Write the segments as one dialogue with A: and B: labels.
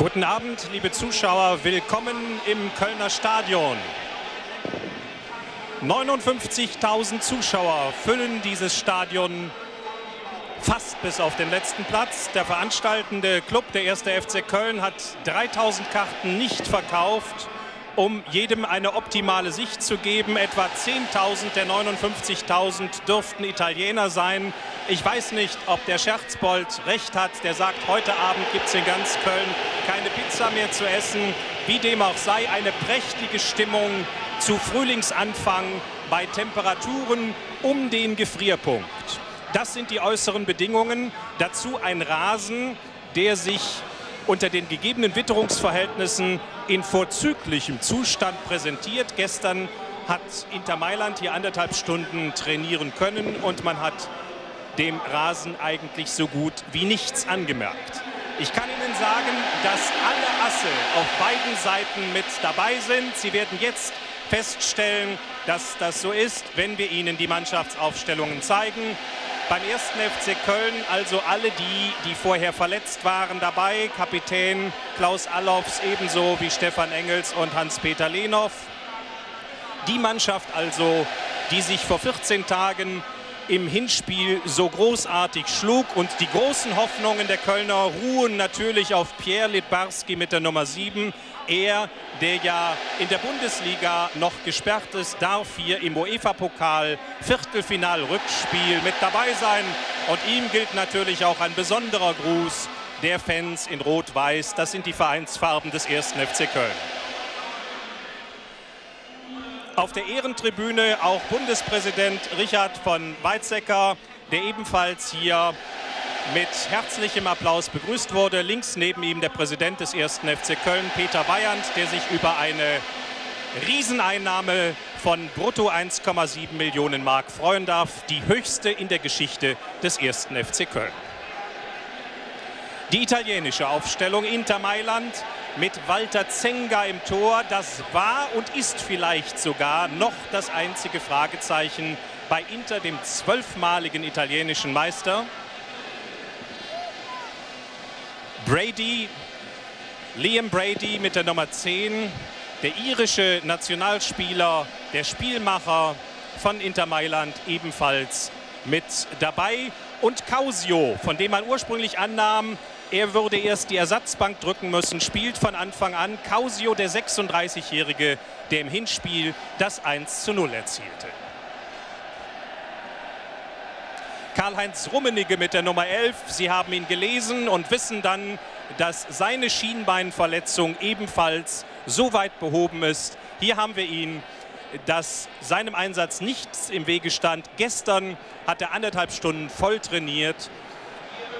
A: Guten Abend, liebe Zuschauer. Willkommen im Kölner Stadion. 59.000 Zuschauer füllen dieses Stadion fast bis auf den letzten Platz. Der veranstaltende Club, der 1. FC Köln, hat 3.000 Karten nicht verkauft um jedem eine optimale Sicht zu geben. Etwa 10.000 der 59.000 dürften Italiener sein. Ich weiß nicht, ob der Scherzbold recht hat. Der sagt, heute Abend gibt es in ganz Köln keine Pizza mehr zu essen. Wie dem auch sei, eine prächtige Stimmung zu Frühlingsanfang bei Temperaturen um den Gefrierpunkt. Das sind die äußeren Bedingungen. Dazu ein Rasen, der sich unter den gegebenen Witterungsverhältnissen in vorzüglichem Zustand präsentiert. Gestern hat Inter Mailand hier anderthalb Stunden trainieren können und man hat dem Rasen eigentlich so gut wie nichts angemerkt. Ich kann Ihnen sagen, dass alle Asse auf beiden Seiten mit dabei sind. Sie werden jetzt feststellen, dass das so ist, wenn wir Ihnen die Mannschaftsaufstellungen zeigen. Beim ersten FC Köln also alle die, die vorher verletzt waren dabei. Kapitän Klaus Allofs ebenso wie Stefan Engels und Hans-Peter Lehnow. Die Mannschaft also, die sich vor 14 Tagen im Hinspiel so großartig schlug. Und die großen Hoffnungen der Kölner ruhen natürlich auf Pierre Litbarski mit der Nummer 7. Er, der ja in der Bundesliga noch gesperrt ist, darf hier im UEFA-Pokal Viertelfinal-Rückspiel mit dabei sein. Und ihm gilt natürlich auch ein besonderer Gruß der Fans in Rot-Weiß. Das sind die Vereinsfarben des ersten FC Köln. Auf der Ehrentribüne auch Bundespräsident Richard von Weizsäcker, der ebenfalls hier mit herzlichem Applaus begrüßt wurde. Links neben ihm der Präsident des 1. FC Köln, Peter Weyand, der sich über eine Rieseneinnahme von brutto 1,7 Millionen Mark freuen darf. Die höchste in der Geschichte des 1. FC Köln. Die italienische Aufstellung Inter Mailand mit Walter Zenga im Tor. Das war und ist vielleicht sogar noch das einzige Fragezeichen bei Inter, dem zwölfmaligen italienischen Meister. Brady, Liam Brady mit der Nummer 10, der irische Nationalspieler, der Spielmacher von Inter Mailand ebenfalls mit dabei. Und Causio, von dem man ursprünglich annahm, er würde erst die Ersatzbank drücken müssen, spielt von Anfang an. Causio, der 36-Jährige, der im Hinspiel das 1 zu 0 erzielte. Karl-Heinz Rummenigge mit der Nummer 11. Sie haben ihn gelesen und wissen dann, dass seine Schienbeinverletzung ebenfalls so weit behoben ist. Hier haben wir ihn, dass seinem Einsatz nichts im Wege stand. Gestern hat er anderthalb Stunden voll trainiert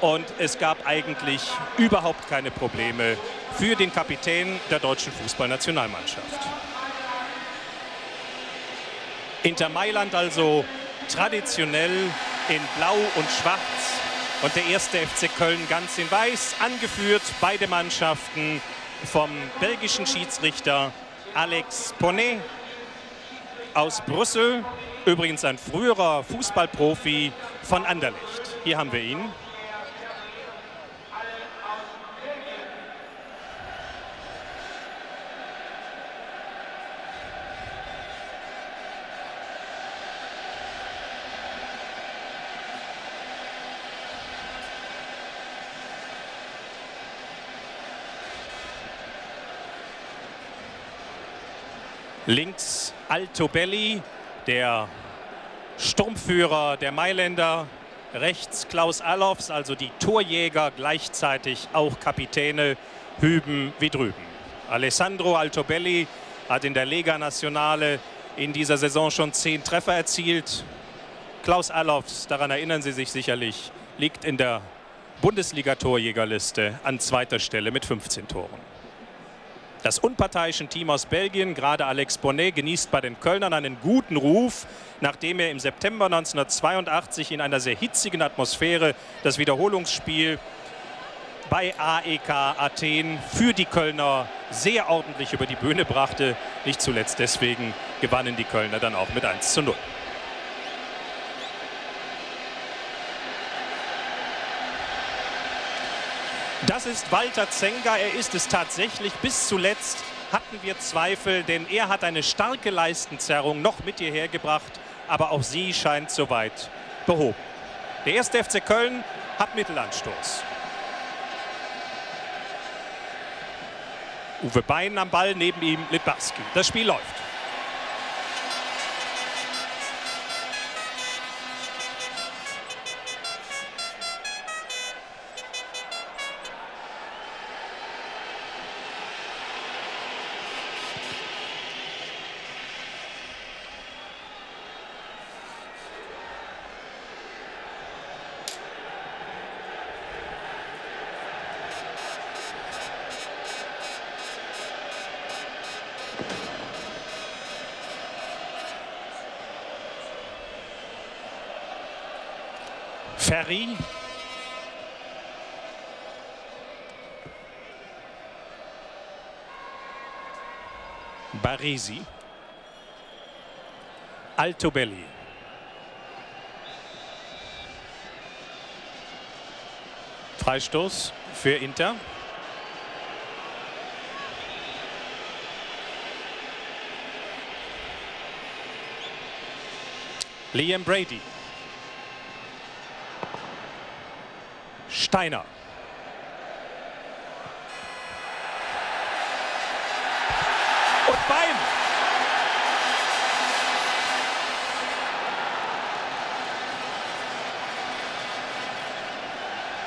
A: und es gab eigentlich überhaupt keine Probleme für den Kapitän der deutschen Fußballnationalmannschaft. Inter Mailand also traditionell in Blau und Schwarz und der erste FC Köln ganz in Weiß, angeführt beide Mannschaften vom belgischen Schiedsrichter Alex Poney aus Brüssel, übrigens ein früherer Fußballprofi von Anderlecht. Hier haben wir ihn. Links Altobelli, der Sturmführer der Mailänder. Rechts Klaus Allofs, also die Torjäger, gleichzeitig auch Kapitäne, hüben wie drüben. Alessandro Altobelli hat in der Lega Nazionale in dieser Saison schon zehn Treffer erzielt. Klaus Allofs, daran erinnern Sie sich sicherlich, liegt in der Bundesliga-Torjägerliste an zweiter Stelle mit 15 Toren. Das unparteiische Team aus Belgien, gerade Alex Bonnet, genießt bei den Kölnern einen guten Ruf, nachdem er im September 1982 in einer sehr hitzigen Atmosphäre das Wiederholungsspiel bei AEK Athen für die Kölner sehr ordentlich über die Bühne brachte. Nicht zuletzt deswegen gewannen die Kölner dann auch mit 1 zu 0. Das ist Walter Zenga. Er ist es tatsächlich. Bis zuletzt hatten wir Zweifel, denn er hat eine starke Leistenzerrung noch mit hierher gebracht. Aber auch sie scheint soweit behoben. Der erste FC Köln hat Mittelanstoß. Uwe Bein am Ball, neben ihm Litbarski. Das Spiel läuft. Ferry. Baresi. Altobelli. Freistoß für Inter. Liam Brady. Steiner. Und Bein.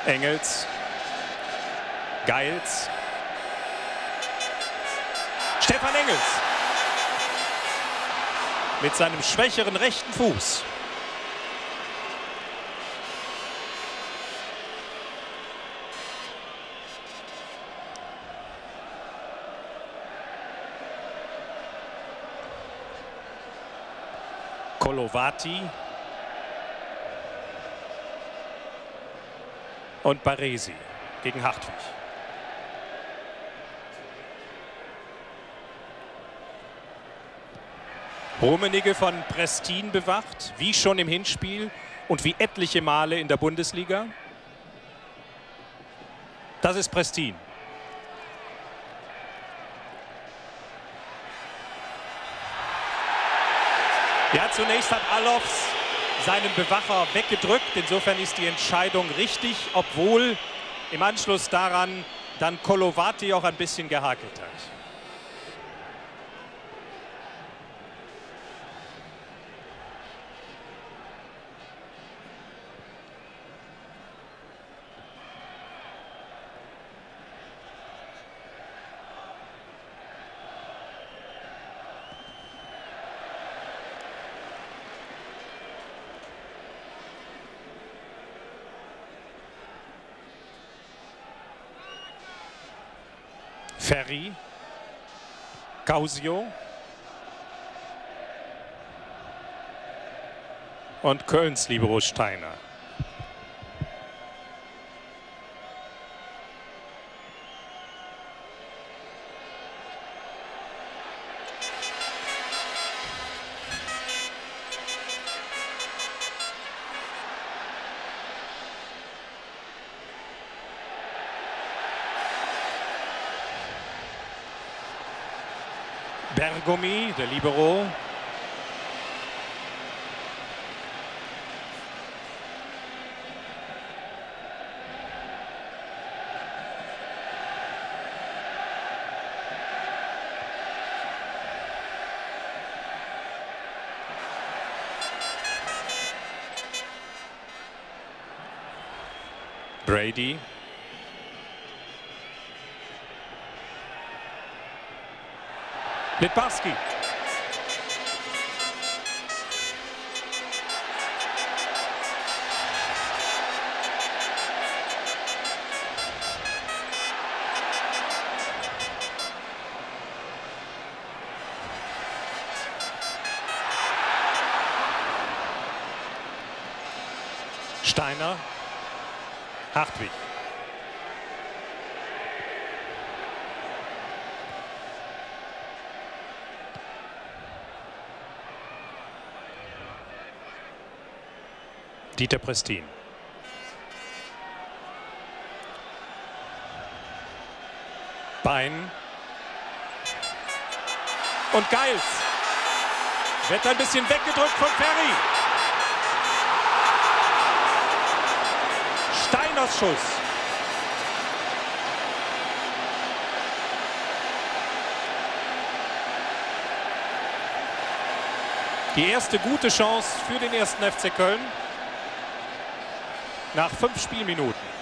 A: Engels. Geils. Stefan Engels. Mit seinem schwächeren rechten Fuß. Kolovati und Baresi gegen Hartwig. Rummenigge von Prestin bewacht, wie schon im Hinspiel und wie etliche Male in der Bundesliga. Das ist Prestin. Ja, zunächst hat Alofs seinen Bewacher weggedrückt. Insofern ist die Entscheidung richtig, obwohl im Anschluss daran dann Kolovati auch ein bisschen gehakelt hat. Ferry, Causio und Kölns Libero Steiner. Der Libero. Brady. Litbarski. Steiner. Hartwig. Dieter Prestin. Bein. Und Geils. Wird ein bisschen weggedrückt von Ferry. Steiners Schuss. Die erste gute Chance für den ersten FC Köln nach fünf Spielminuten.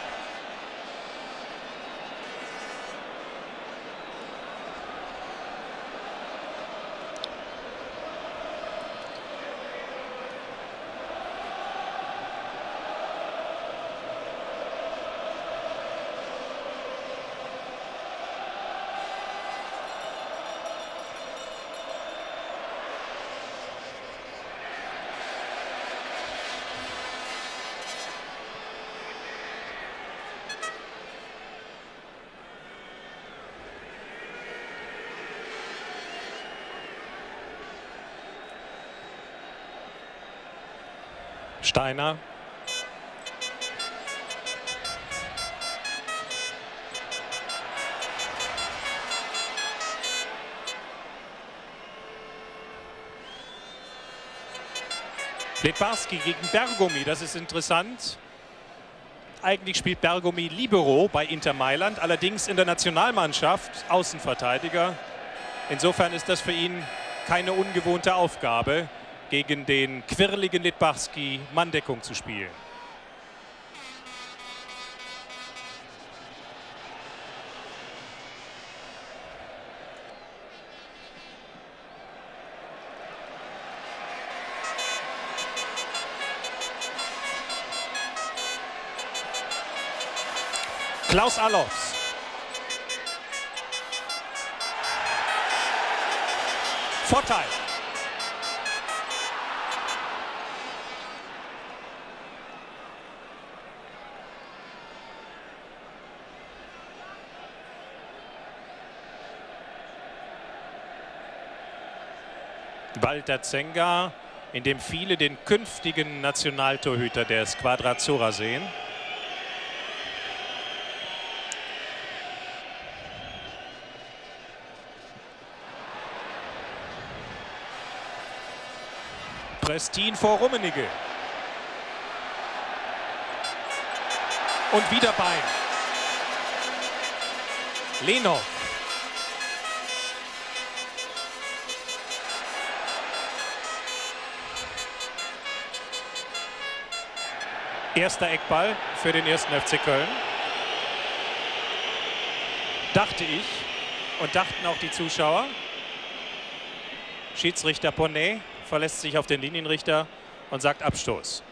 A: Steiner. Lebarski gegen Bergomi, das ist interessant. Eigentlich spielt Bergomi Libero bei Inter Mailand, allerdings in der Nationalmannschaft Außenverteidiger. Insofern ist das für ihn keine ungewohnte Aufgabe gegen den quirligen Litbarski Manndeckung zu spielen. Klaus Allofs. Vorteil. Walter Zenga, in dem viele den künftigen Nationaltorhüter der Squadra Azzurra sehen. Prestin vor Rummenigge. Und wieder Bein. Lenov. Erster Eckball für den ersten FC Köln. Dachte ich und dachten auch die Zuschauer. Schiedsrichter Poney verlässt sich auf den Linienrichter und sagt Abstoß.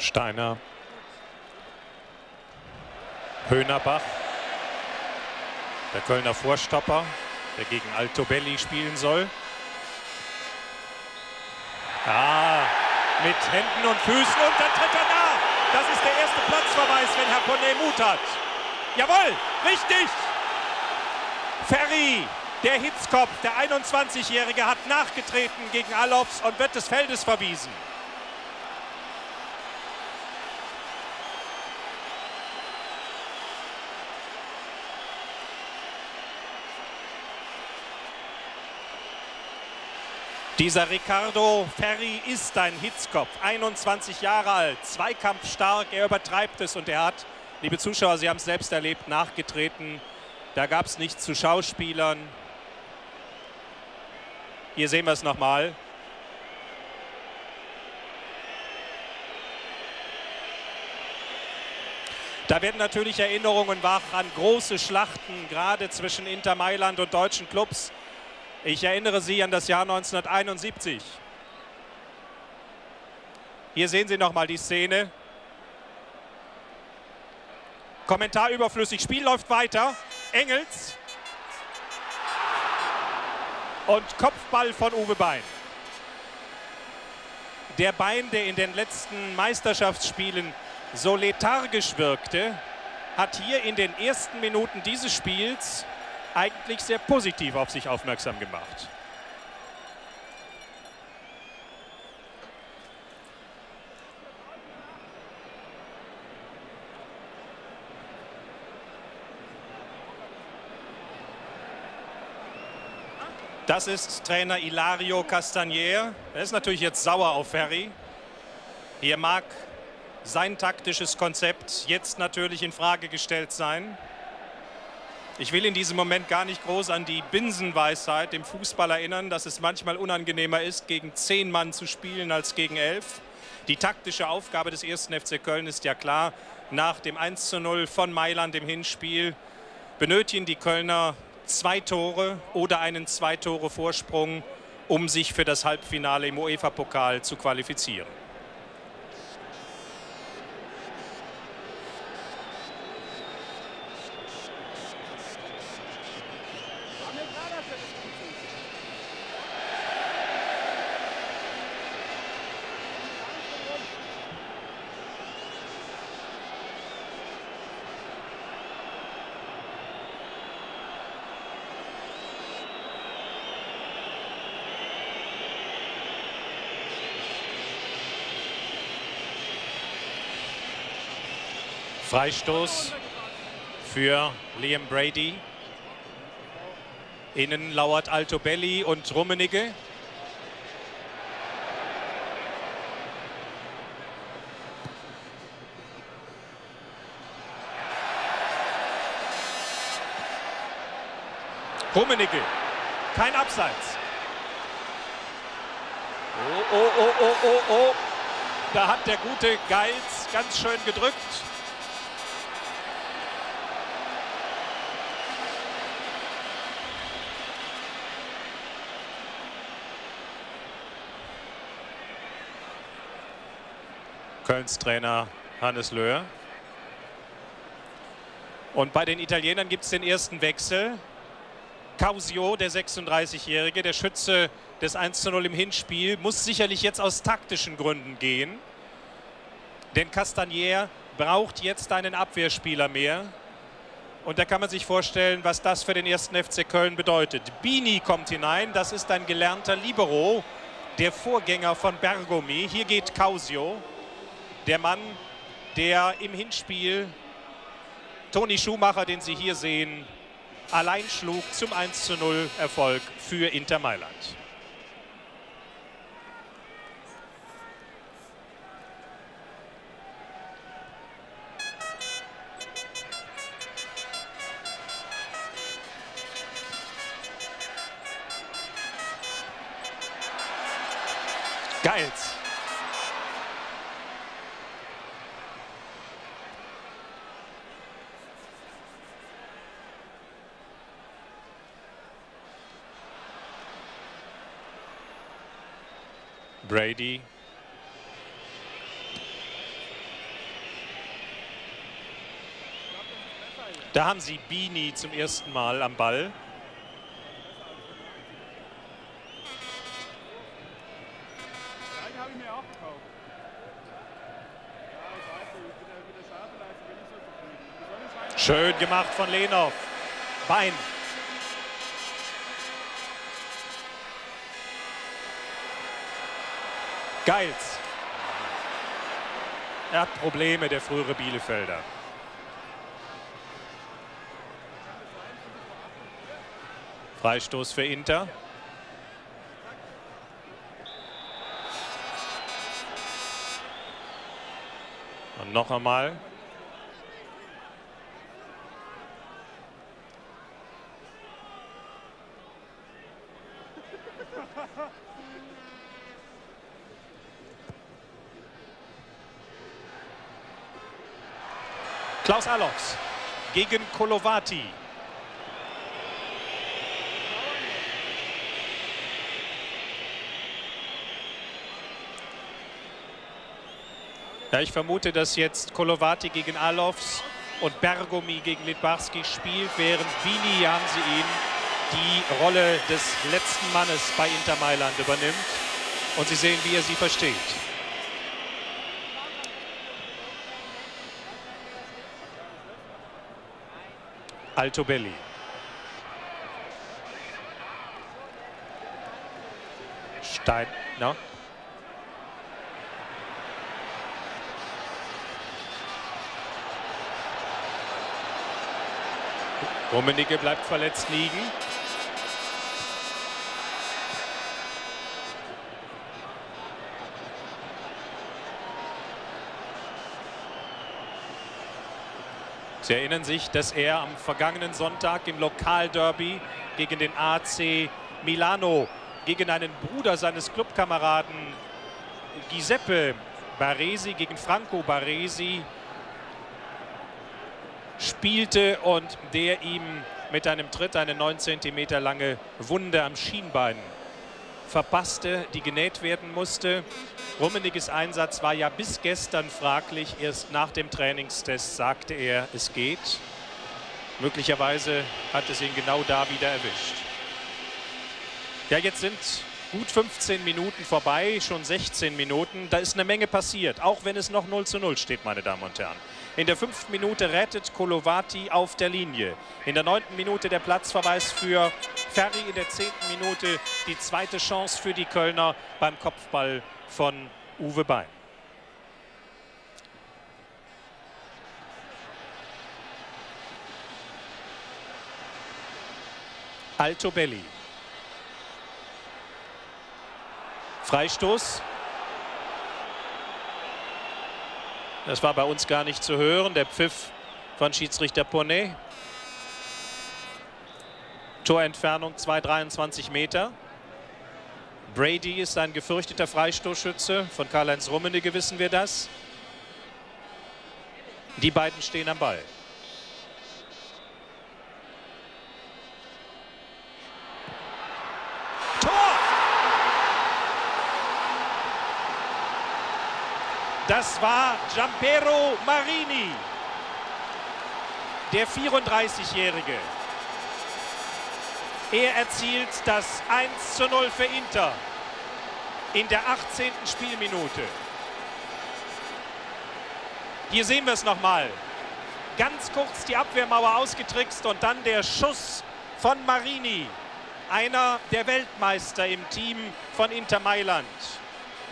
A: Steiner. Höhnerbach. Der Kölner Vorstopper, der gegen Altobelli spielen soll. Ah, mit Händen und Füßen und dann tritt er nach. Das ist der erste Platzverweis, wenn Herr Poney Mut hat. Jawohl, richtig. Ferry, der Hitzkopf, der 21-Jährige, hat nachgetreten gegen Alofs und wird des Feldes verwiesen. Dieser Ricardo Ferri ist ein Hitzkopf, 21 Jahre alt, zweikampfstark, er übertreibt es und er hat, liebe Zuschauer, Sie haben es selbst erlebt, nachgetreten. Da gab es nichts zu Schauspielern. Hier sehen wir es nochmal. Da werden natürlich Erinnerungen wach an große Schlachten, gerade zwischen Inter Mailand und deutschen Clubs. Ich erinnere Sie an das Jahr 1971. Hier sehen Sie noch mal die Szene. Kommentar überflüssig. Spiel läuft weiter. Engels. Und Kopfball von Uwe Bein. Der Bein, der in den letzten Meisterschaftsspielen so lethargisch wirkte, hat hier in den ersten Minuten dieses Spiels eigentlich sehr positiv auf sich aufmerksam gemacht. Das ist Trainer Ilario Castagnier. Er ist natürlich jetzt sauer auf Ferry. Hier mag sein taktisches Konzept jetzt natürlich in Frage gestellt sein. Ich will in diesem Moment gar nicht groß an die Binsenweisheit im Fußball erinnern, dass es manchmal unangenehmer ist, gegen zehn Mann zu spielen als gegen elf. Die taktische Aufgabe des ersten FC Köln ist ja klar. Nach dem 1 zu 0 von Mailand im Hinspiel benötigen die Kölner zwei Tore oder einen zwei Tore Vorsprung, um sich für das Halbfinale im UEFA-Pokal zu qualifizieren. Freistoß für Liam Brady. Innen lauert Altobelli und Rummenigge. Rummenigge, kein Abseits. Oh, oh, oh, oh, oh, oh. Da hat der gute Geiz ganz schön gedrückt. Kölns Trainer Hannes Löhr. Und bei den Italienern gibt es den ersten Wechsel. Causio, der 36-Jährige, der Schütze des 1-0 im Hinspiel, muss sicherlich jetzt aus taktischen Gründen gehen. Denn Castanier braucht jetzt einen Abwehrspieler mehr. Und da kann man sich vorstellen, was das für den ersten FC Köln bedeutet. Bini kommt hinein, das ist ein gelernter Libero, der Vorgänger von Bergomi. Hier geht Causio der Mann, der im Hinspiel Toni Schumacher, den Sie hier sehen, allein schlug zum 1:0 Erfolg für Inter Mailand. Brady. Da haben sie Bini zum ersten Mal am Ball. Schön gemacht von Lenov. Bein. Geils. Er hat Probleme, der frühere Bielefelder. Freistoß für Inter. Und noch einmal. Klaus Alofs gegen Kolovati. Ja, ich vermute, dass jetzt Kolovati gegen Alofs und Bergomi gegen Litbarski spielt, während Vini Jansin die Rolle des letzten Mannes bei Inter Mailand übernimmt. Und Sie sehen, wie er sie versteht. Altobelli. Stein, no? Rummenigge bleibt verletzt liegen. Sie erinnern sich, dass er am vergangenen Sonntag im Lokalderby gegen den AC Milano, gegen einen Bruder seines Clubkameraden Giuseppe Baresi, gegen Franco Baresi, spielte und der ihm mit einem Tritt eine 9 cm lange Wunde am Schienbein verpasste, die genäht werden musste. Rummeniges Einsatz war ja bis gestern fraglich. Erst nach dem Trainingstest sagte er, es geht. Möglicherweise hat es ihn genau da wieder erwischt. Ja, jetzt sind gut 15 Minuten vorbei, schon 16 Minuten. Da ist eine Menge passiert, auch wenn es noch 0 zu 0 steht, meine Damen und Herren. In der fünften Minute rettet Kolovati auf der Linie. In der neunten Minute der Platzverweis für Ferri. In der zehnten Minute die zweite Chance für die Kölner beim Kopfball von Uwe Bein. Alto Belli. Freistoß Das war bei uns gar nicht zu hören. Der Pfiff von Schiedsrichter Poney. Torentfernung 2,23 Meter. Brady ist ein gefürchteter Freistoßschütze. Von Karl-Heinz Rummenigge wissen wir das. Die beiden stehen am Ball. Das war Giampero Marini, der 34-Jährige. Er erzielt das 1 zu 0 für Inter in der 18. Spielminute. Hier sehen wir es nochmal. Ganz kurz die Abwehrmauer ausgetrickst und dann der Schuss von Marini, einer der Weltmeister im Team von Inter Mailand.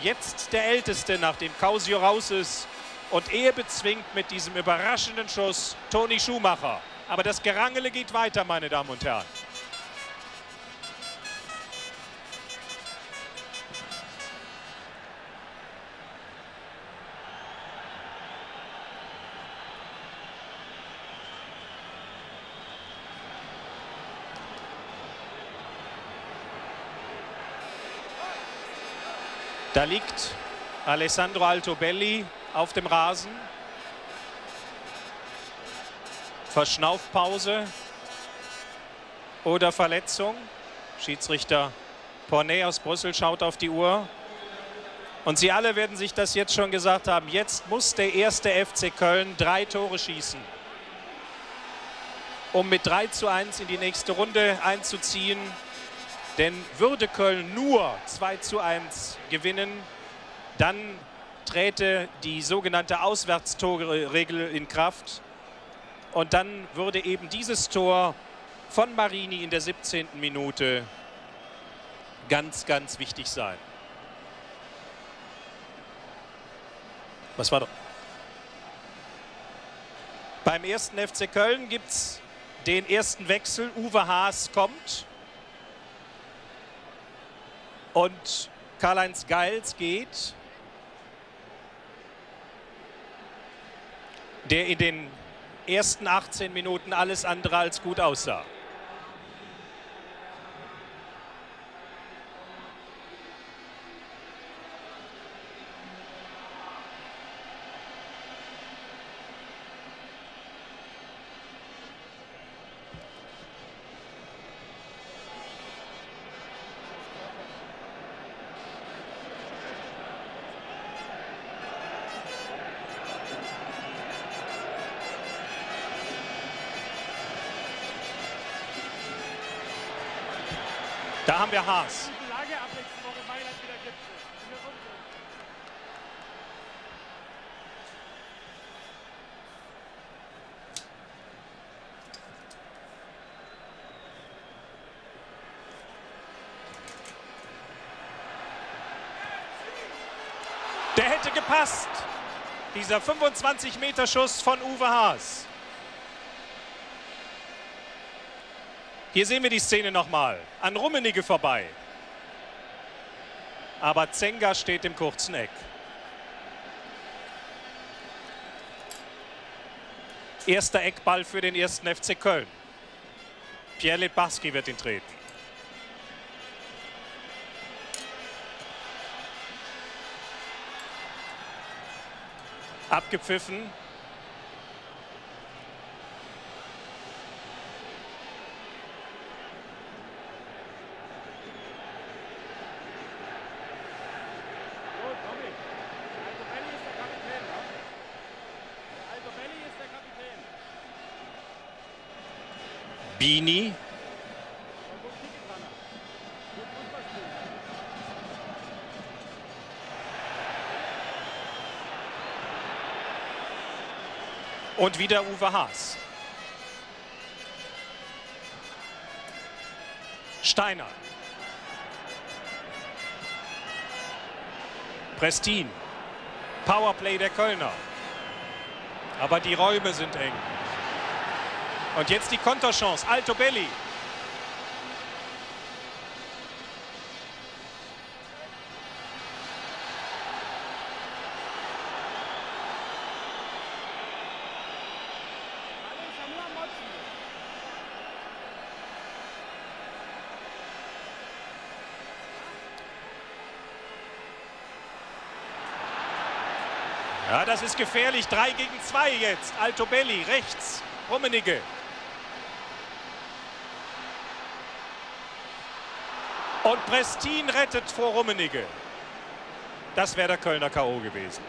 A: Jetzt der Älteste, nachdem Causio raus ist. Und er bezwingt mit diesem überraschenden Schuss Toni Schumacher. Aber das Gerangele geht weiter, meine Damen und Herren. Da liegt Alessandro Altobelli auf dem Rasen. Verschnaufpause oder Verletzung. Schiedsrichter Pornet aus Brüssel schaut auf die Uhr. Und Sie alle werden sich das jetzt schon gesagt haben. Jetzt muss der erste FC Köln drei Tore schießen, um mit 3 zu 1 in die nächste Runde einzuziehen. Denn würde Köln nur 2 zu 1 gewinnen, dann träte die sogenannte Auswärtstorregel in Kraft. Und dann würde eben dieses Tor von Marini in der 17. Minute ganz, ganz wichtig sein. Was war das? Beim ersten FC Köln gibt es den ersten Wechsel. Uwe Haas kommt. Und Karl-Heinz Geils geht, der in den ersten 18 Minuten alles andere als gut aussah. Wir Haas. Der hätte gepasst. Dieser 25-Meter-Schuss von Uwe Haas. Hier sehen wir die Szene nochmal. An Rummenigge vorbei. Aber Zenga steht im kurzen Eck. Erster Eckball für den ersten FC Köln. Pierre Litbarski wird ihn treten. Abgepfiffen. Bini. Und wieder Uwe Haas. Steiner. Prestin. Powerplay der Kölner. Aber die Räume sind eng. Und jetzt die Konterchance. Alto Belli. Ja, das ist gefährlich. 3 gegen 2 jetzt. Alto Belli rechts. Rummenigge. Und Prestin rettet vor Rummenigge. Das wäre der Kölner K.O. gewesen.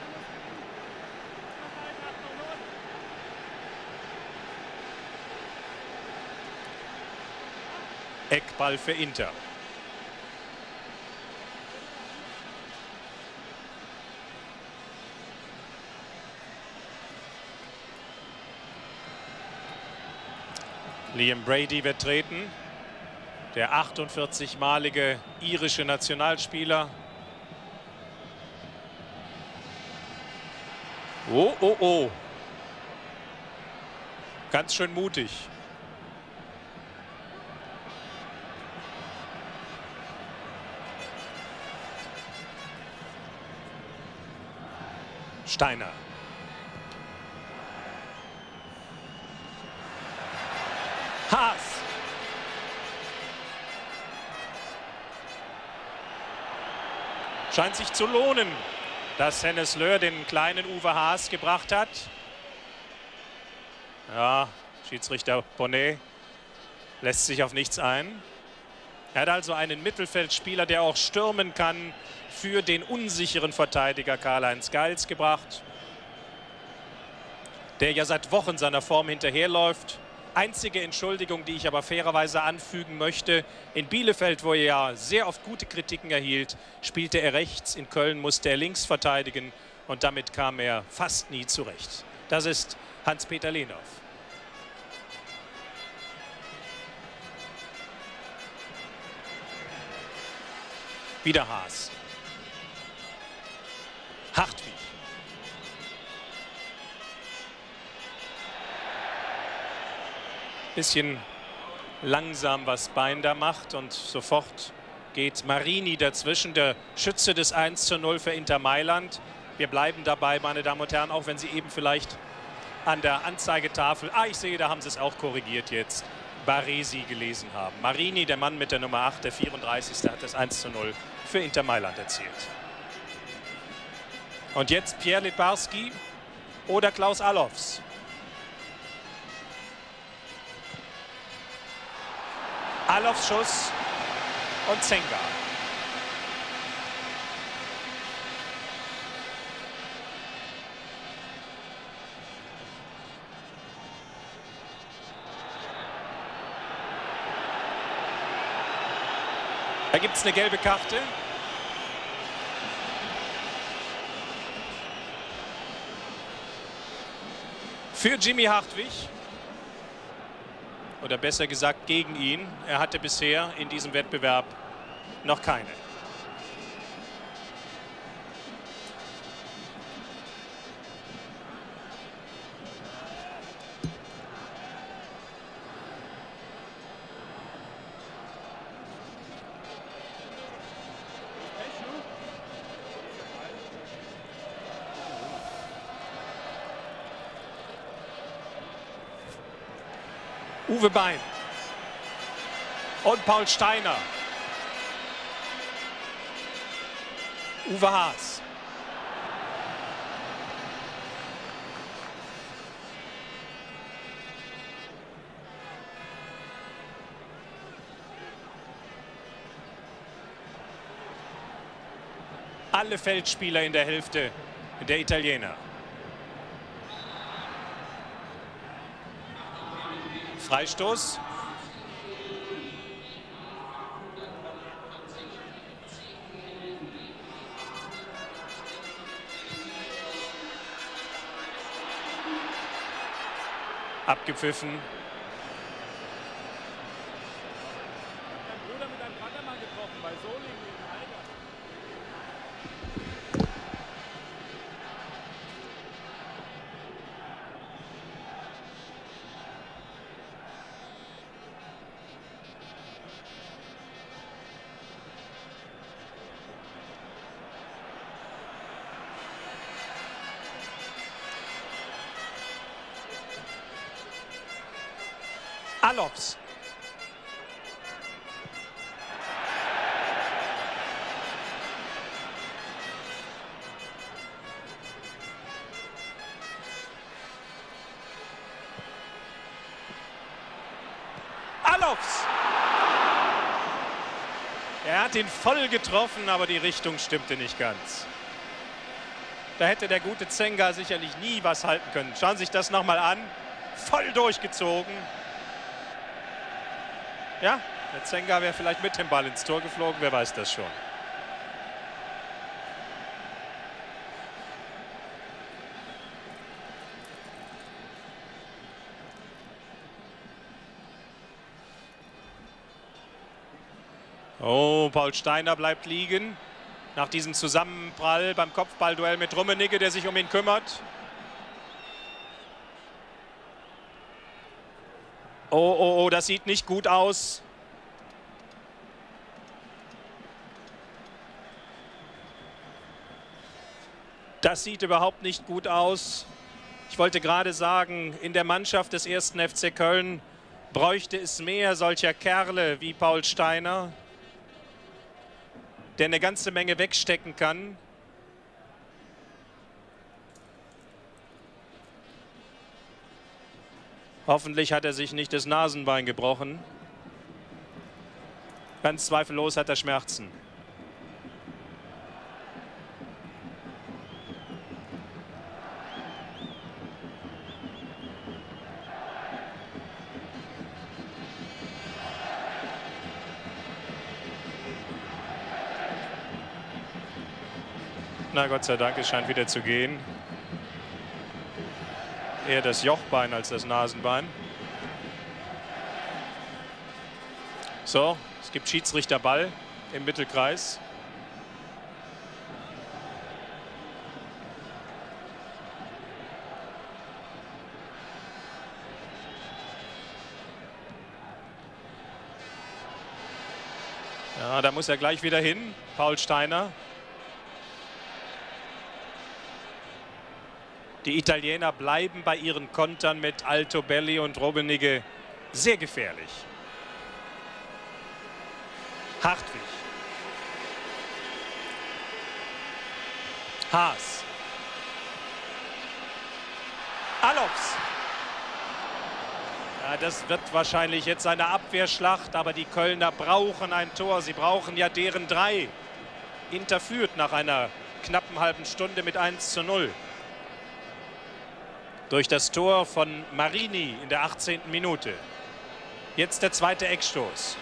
A: Eckball für Inter. Liam Brady wird treten. Der 48-malige irische Nationalspieler. Oh, oh, oh. Ganz schön mutig. Steiner. Scheint sich zu lohnen, dass Hennes Löhr den kleinen Uwe Haas gebracht hat. Ja, Schiedsrichter Bonnet lässt sich auf nichts ein. Er hat also einen Mittelfeldspieler, der auch stürmen kann, für den unsicheren Verteidiger Karl-Heinz Geils gebracht. Der ja seit Wochen seiner Form hinterherläuft. Einzige Entschuldigung, die ich aber fairerweise anfügen möchte, in Bielefeld, wo er ja sehr oft gute Kritiken erhielt, spielte er rechts, in Köln musste er links verteidigen und damit kam er fast nie zurecht. Das ist Hans-Peter Lehnhoff. Wieder Haas. Hartwig. Bisschen langsam, was Bein da macht und sofort geht Marini dazwischen, der Schütze des 1 zu 0 für Inter Mailand. Wir bleiben dabei, meine Damen und Herren, auch wenn Sie eben vielleicht an der Anzeigetafel, ah, ich sehe, da haben Sie es auch korrigiert jetzt, Baresi gelesen haben. Marini, der Mann mit der Nummer 8, der 34. hat das 1 zu 0 für Inter Mailand erzielt. Und jetzt Pierre Litbarski oder Klaus Allofs. Allofs Schuss und Zenga. Da gibt es eine gelbe Karte. Für Jimmy Hartwig. Oder besser gesagt gegen ihn. Er hatte bisher in diesem Wettbewerb noch keine. Uwe Bein und Paul Steiner. Uwe Haas. Alle Feldspieler in der Hälfte der Italiener. Freistoß. Abgepfiffen. Hat ihn voll getroffen, aber die Richtung stimmte nicht ganz. Da hätte der gute Zenga sicherlich nie was halten können. Schauen Sie sich das nochmal an. Voll durchgezogen. Ja, der Zenga wäre vielleicht mit dem Ball ins Tor geflogen, wer weiß das schon. Oh, Paul Steiner bleibt liegen. Nach diesem Zusammenprall beim Kopfballduell mit Rummenigge, der sich um ihn kümmert. Oh, oh, oh, das sieht nicht gut aus. Das sieht überhaupt nicht gut aus. Ich wollte gerade sagen, in der Mannschaft des ersten FC Köln bräuchte es mehr solcher Kerle wie Paul Steiner, der eine ganze Menge wegstecken kann. Hoffentlich hat er sich nicht das Nasenbein gebrochen. Ganz zweifellos hat er Schmerzen. Na Gott sei Dank, es scheint wieder zu gehen eher das Jochbein als das Nasenbein. So, es gibt Schiedsrichterball im Mittelkreis. Ja, da muss er gleich wieder hin, Paul Steiner. Die Italiener bleiben bei ihren Kontern mit Altobelli und Robbenigge sehr gefährlich. Hartwig. Haas. Alofs. Ja, das wird wahrscheinlich jetzt eine Abwehrschlacht, aber die Kölner brauchen ein Tor. Sie brauchen ja deren drei. Inter führt nach einer knappen halben Stunde mit 1 zu 0 durch das Tor von Marini in der 18. Minute. Jetzt der zweite Eckstoß.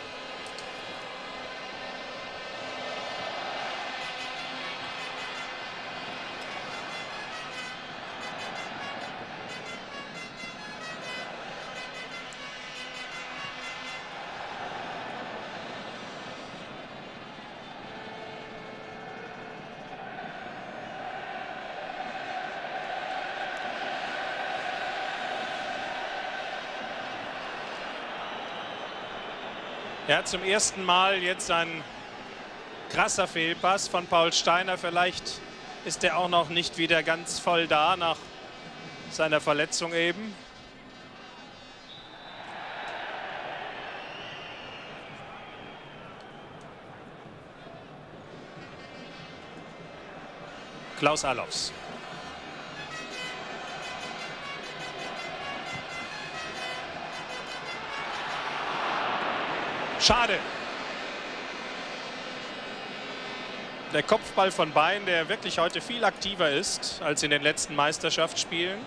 A: Ja, zum ersten Mal jetzt ein krasser Fehlpass von Paul Steiner. Vielleicht ist er auch noch nicht wieder ganz voll da nach seiner Verletzung eben. Klaus Allofs. Schade. Der Kopfball von Bein, der wirklich heute viel aktiver ist als in den letzten Meisterschaftsspielen.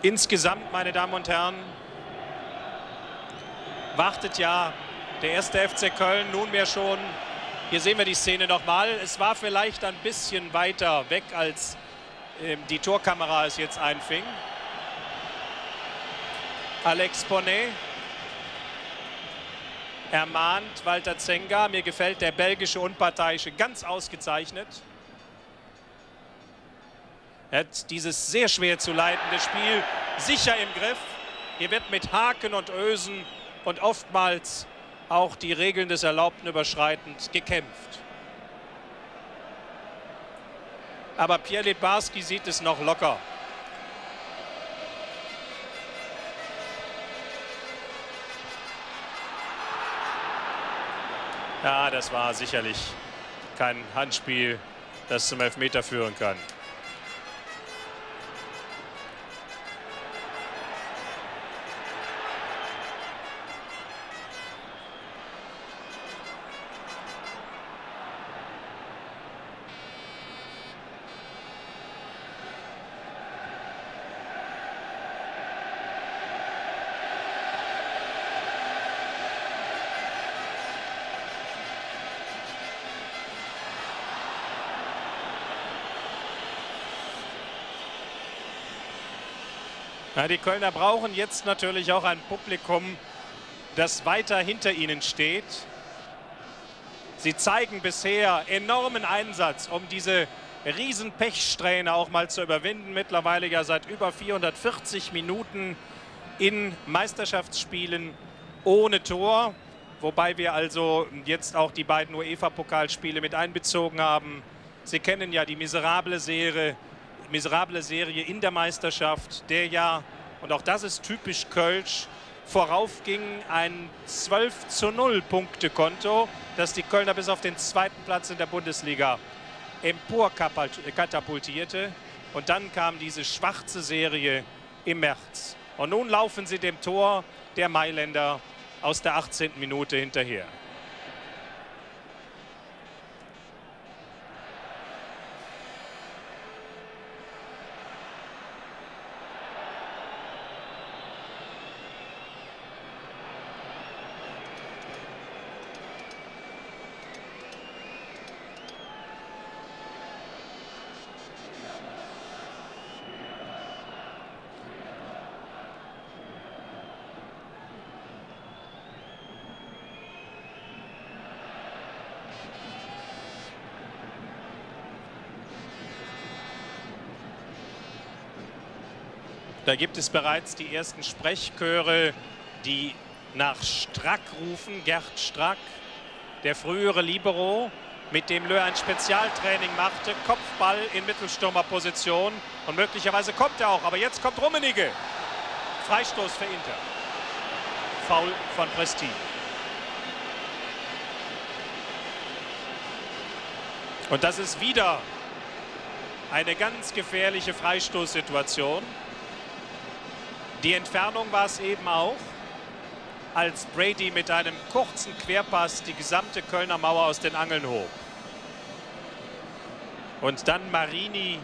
A: Insgesamt, meine Damen und Herren, wartet ja der erste FC Köln nunmehr schon. Hier sehen wir die Szene nochmal. Es war vielleicht ein bisschen weiter weg, als äh, die Torkamera es jetzt einfing. Alex Bonnet ermahnt Walter Zenga. Mir gefällt der belgische Unparteiische ganz ausgezeichnet. Er hat dieses sehr schwer zu leitende Spiel sicher im Griff. Hier wird mit Haken und Ösen und oftmals auch die Regeln des Erlaubten überschreitend gekämpft. Aber Pierre Litbarski sieht es noch locker. Ja, das war sicherlich kein Handspiel, das zum Elfmeter führen kann. Ja, die Kölner brauchen jetzt natürlich auch ein Publikum, das weiter hinter ihnen steht. Sie zeigen bisher enormen Einsatz, um diese Riesenpechsträhne auch mal zu überwinden. Mittlerweile ja seit über 440 Minuten in Meisterschaftsspielen ohne Tor. Wobei wir also jetzt auch die beiden UEFA-Pokalspiele mit einbezogen haben. Sie kennen ja die miserable Serie miserable Serie in der Meisterschaft, der ja, und auch das ist typisch Kölsch, voraufging ein 12 zu 0 Punktekonto, das die Kölner bis auf den zweiten Platz in der Bundesliga emporkatapultierte. Und dann kam diese schwarze Serie im März. Und nun laufen sie dem Tor der Mailänder aus der 18. Minute hinterher. Da gibt es bereits die ersten Sprechchöre, die nach Strack rufen. Gerd Strack, der frühere Libero, mit dem Löhr ein Spezialtraining machte. Kopfball in Mittelstürmerposition. Und möglicherweise kommt er auch. Aber jetzt kommt Rummenigge. Freistoß für Inter. Foul von Prestige. Und das ist wieder eine ganz gefährliche Freistoßsituation. Die Entfernung war es eben auch, als Brady mit einem kurzen Querpass die gesamte Kölner Mauer aus den Angeln hob. Und dann Marini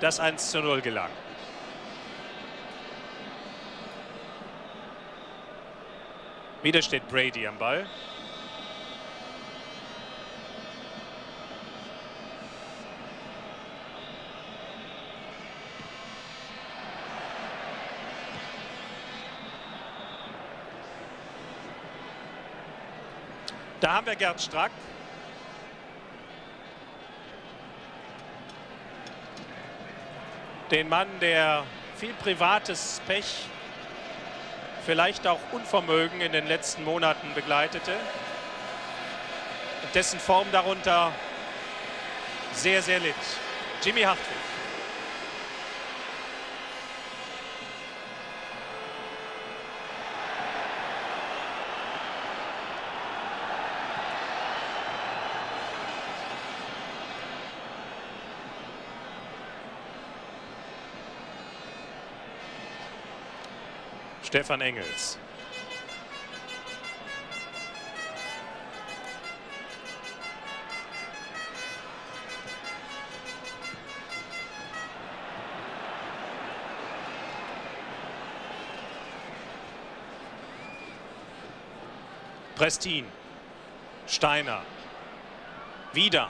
A: das 1 zu 0 gelang. Wieder steht Brady am Ball. Da haben wir Gerd Strack. Den Mann, der viel privates Pech vielleicht auch Unvermögen in den letzten Monaten begleitete. Dessen Form darunter sehr, sehr litt. Jimmy Hartwig. Stefan Engels. Prestin, Steiner, wieder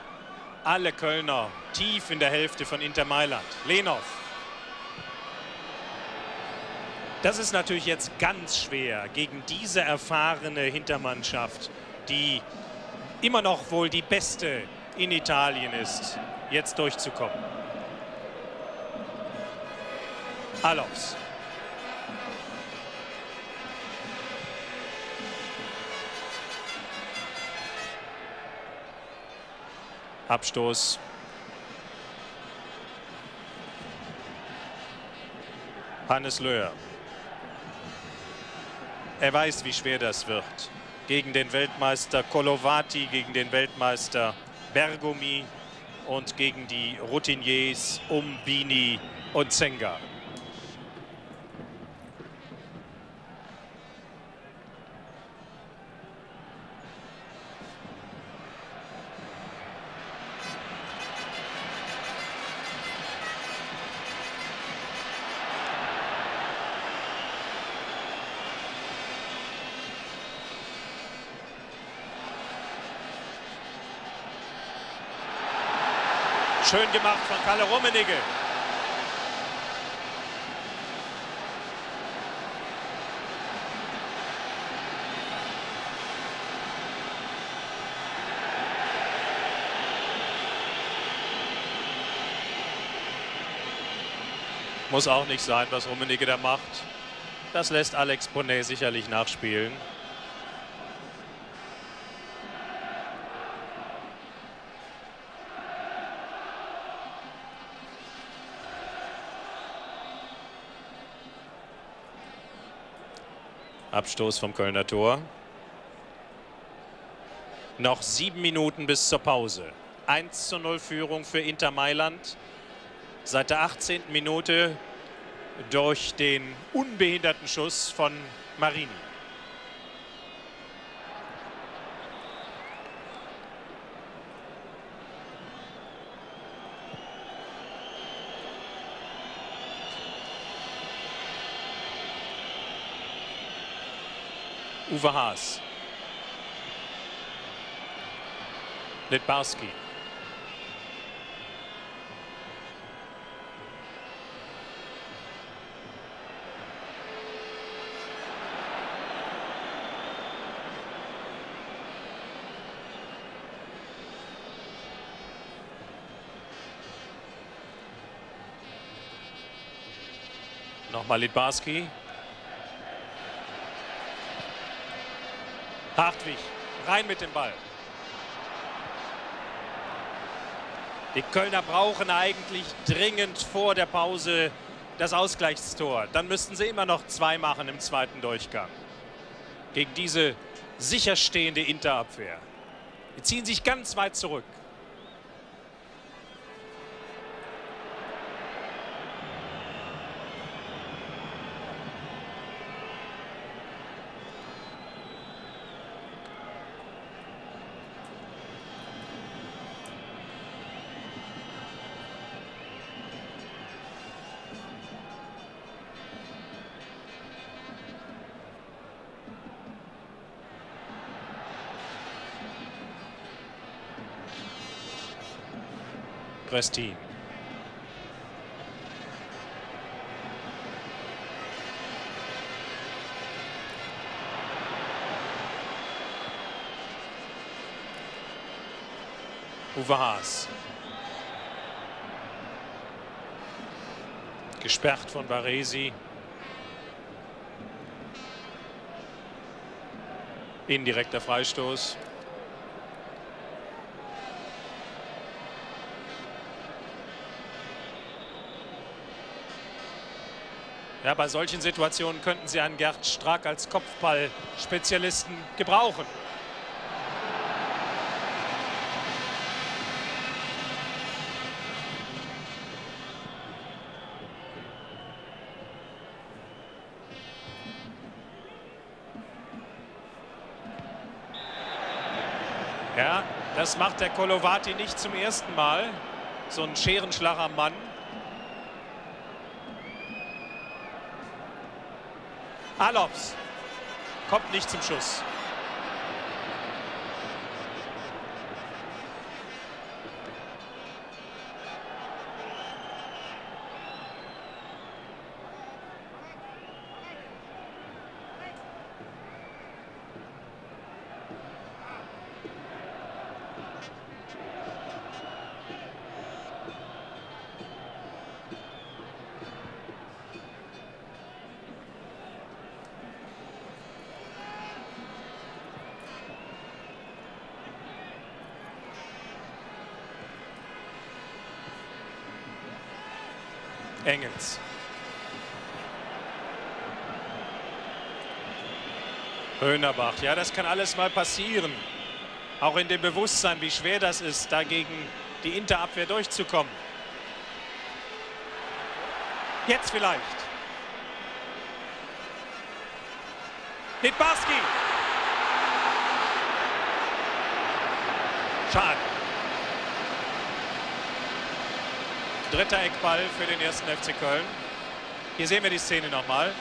A: alle Kölner tief in der Hälfte von Inter Mailand. Lenov. Das ist natürlich jetzt ganz schwer gegen diese erfahrene Hintermannschaft, die immer noch wohl die beste in Italien ist, jetzt durchzukommen. Alofs. Abstoß. Hannes Löhr. Er weiß, wie schwer das wird. Gegen den Weltmeister Kolovati, gegen den Weltmeister Bergomi und gegen die Routiniers Umbini und Zenga. Schön gemacht von Kalle Rummenigge. Muss auch nicht sein, was Rummenigge da macht. Das lässt Alex Bonnet sicherlich nachspielen. Abstoß vom Kölner Tor. Noch sieben Minuten bis zur Pause. 1 zu 0 Führung für Inter Mailand. Seit der 18. Minute durch den unbehinderten Schuss von Marini. Uwe Haas. Litbarski. Nochmal Litbarski. Hartwig, rein mit dem Ball. Die Kölner brauchen eigentlich dringend vor der Pause das Ausgleichstor. Dann müssten sie immer noch zwei machen im zweiten Durchgang. Gegen diese sicherstehende Interabwehr. Die ziehen sich ganz weit zurück. Prestin. Uwe Haas. Gesperrt von Baresi. Indirekter Freistoß. Ja, bei solchen Situationen könnten Sie einen Gerd Strack als Kopfballspezialisten gebrauchen. Ja, das macht der Kolovati nicht zum ersten Mal. So ein Scherenschlag am Mann. Alops kommt nicht zum Schuss. Engels. Höhnerbach. Ja, das kann alles mal passieren. Auch in dem Bewusstsein, wie schwer das ist, dagegen die Interabwehr durchzukommen. Jetzt vielleicht. Litbarski. Schade. Dritter Eckball für den ersten FC Köln. Hier sehen wir die Szene nochmal.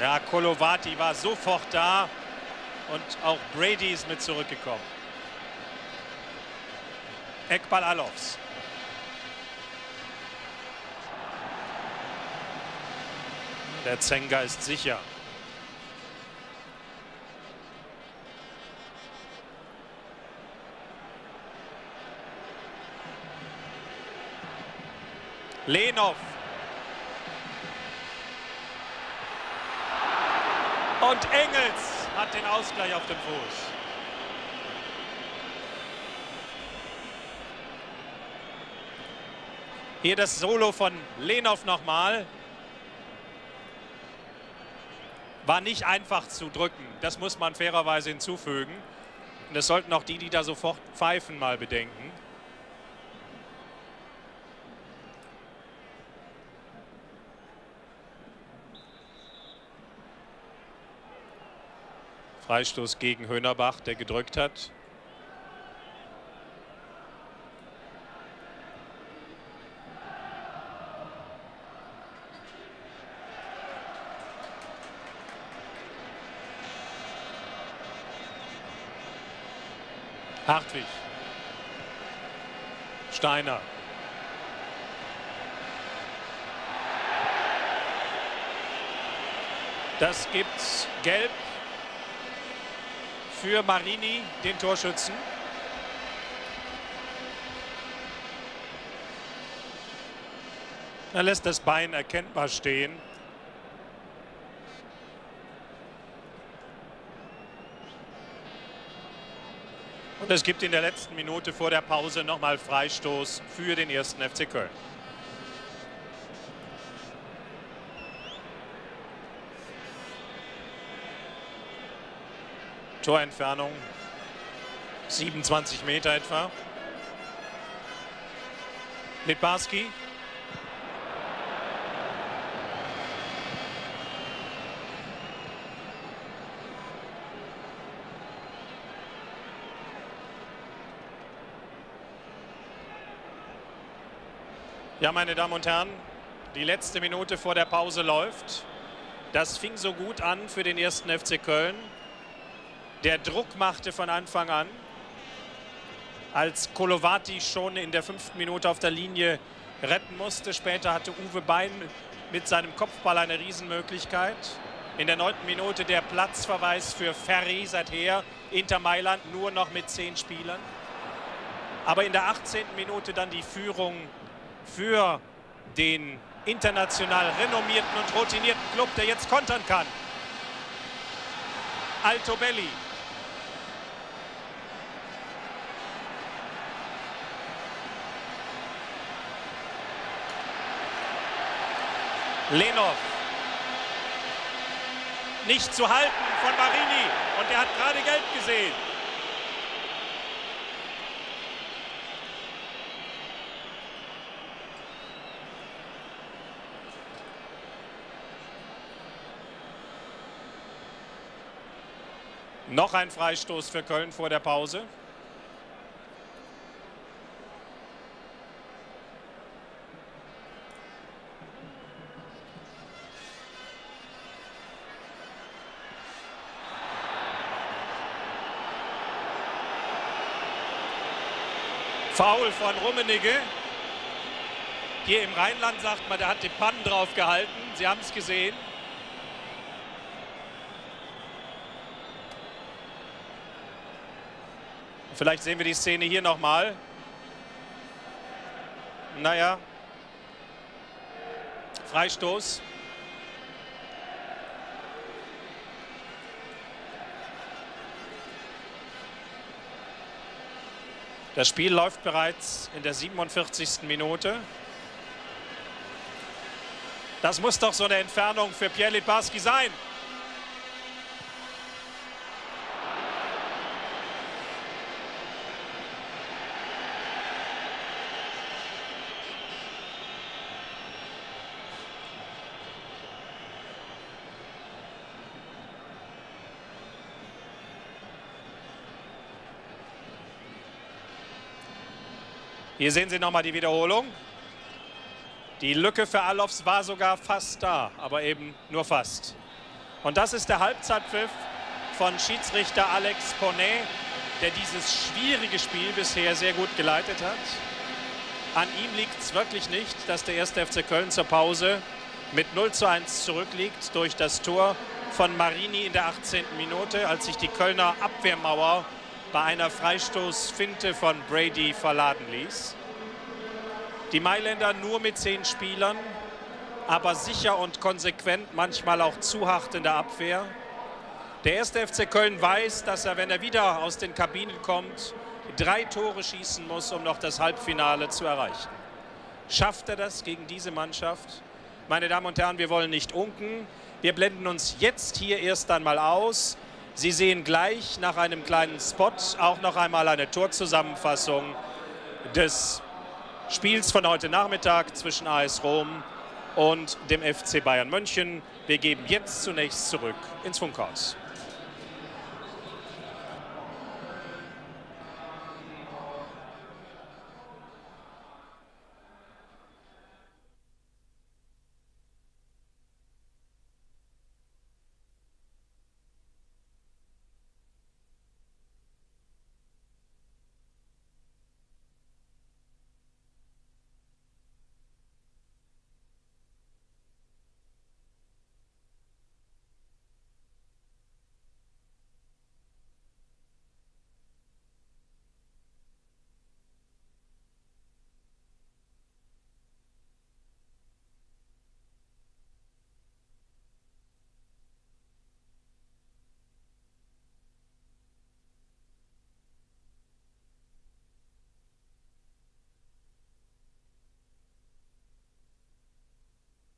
A: Ja, Kolovati war sofort da und auch Brady ist mit zurückgekommen. Eckball Alofs. Der Zenga ist sicher. Lenov. Und Engels hat den Ausgleich auf dem Fuß. Hier das Solo von Lenov nochmal. War nicht einfach zu drücken. Das muss man fairerweise hinzufügen. Und das sollten auch die, die da sofort pfeifen, mal bedenken. Freistoß gegen Höhnerbach, der gedrückt hat. Hartwig. Steiner. Das gibt's gelb für Marini, den Torschützen. Er lässt das Bein erkennbar stehen. Und es gibt in der letzten Minute vor der Pause nochmal Freistoß für den ersten FC Köln. Torentfernung 27 Meter etwa. Litbarski. Ja, meine Damen und Herren, die letzte Minute vor der Pause läuft. Das fing so gut an für den ersten FC Köln der Druck machte von Anfang an. Als Kolovati schon in der fünften Minute auf der Linie retten musste. Später hatte Uwe Bein mit seinem Kopfball eine Riesenmöglichkeit. In der neunten Minute der Platzverweis für Ferry seither. Inter Mailand nur noch mit zehn Spielern. Aber in der 18. Minute dann die Führung für den international renommierten und routinierten Club, der jetzt kontern kann. Altobelli. Lenov. Nicht zu halten von Marini. Und er hat gerade Geld gesehen. Noch ein Freistoß für Köln vor der Pause. Foul von Rummenigge. Hier im Rheinland sagt man, der hat die Pannen drauf gehalten. Sie haben es gesehen. Vielleicht sehen wir die Szene hier nochmal. Naja. Freistoß. Das Spiel läuft bereits in der 47. Minute. Das muss doch so eine Entfernung für Pierre Litbarski sein. Hier sehen Sie nochmal die Wiederholung. Die Lücke für Alofs war sogar fast da, aber eben nur fast. Und das ist der Halbzeitpfiff von Schiedsrichter Alex Ponet, der dieses schwierige Spiel bisher sehr gut geleitet hat. An ihm liegt es wirklich nicht, dass der 1. FC Köln zur Pause mit 0 zu 1 zurückliegt durch das Tor von Marini in der 18. Minute, als sich die Kölner Abwehrmauer bei einer Freistoßfinte von Brady verladen ließ. Die Mailänder nur mit zehn Spielern, aber sicher und konsequent, manchmal auch zu hart in der Abwehr. Der erste FC Köln weiß, dass er, wenn er wieder aus den Kabinen kommt, drei Tore schießen muss, um noch das Halbfinale zu erreichen. Schafft er das gegen diese Mannschaft? Meine Damen und Herren, wir wollen nicht unken. Wir blenden uns jetzt hier erst einmal aus. Sie sehen gleich nach einem kleinen Spot auch noch einmal eine Torzusammenfassung des Spiels von heute Nachmittag zwischen AS Rom und dem FC Bayern München. Wir geben jetzt zunächst zurück ins Funkhaus.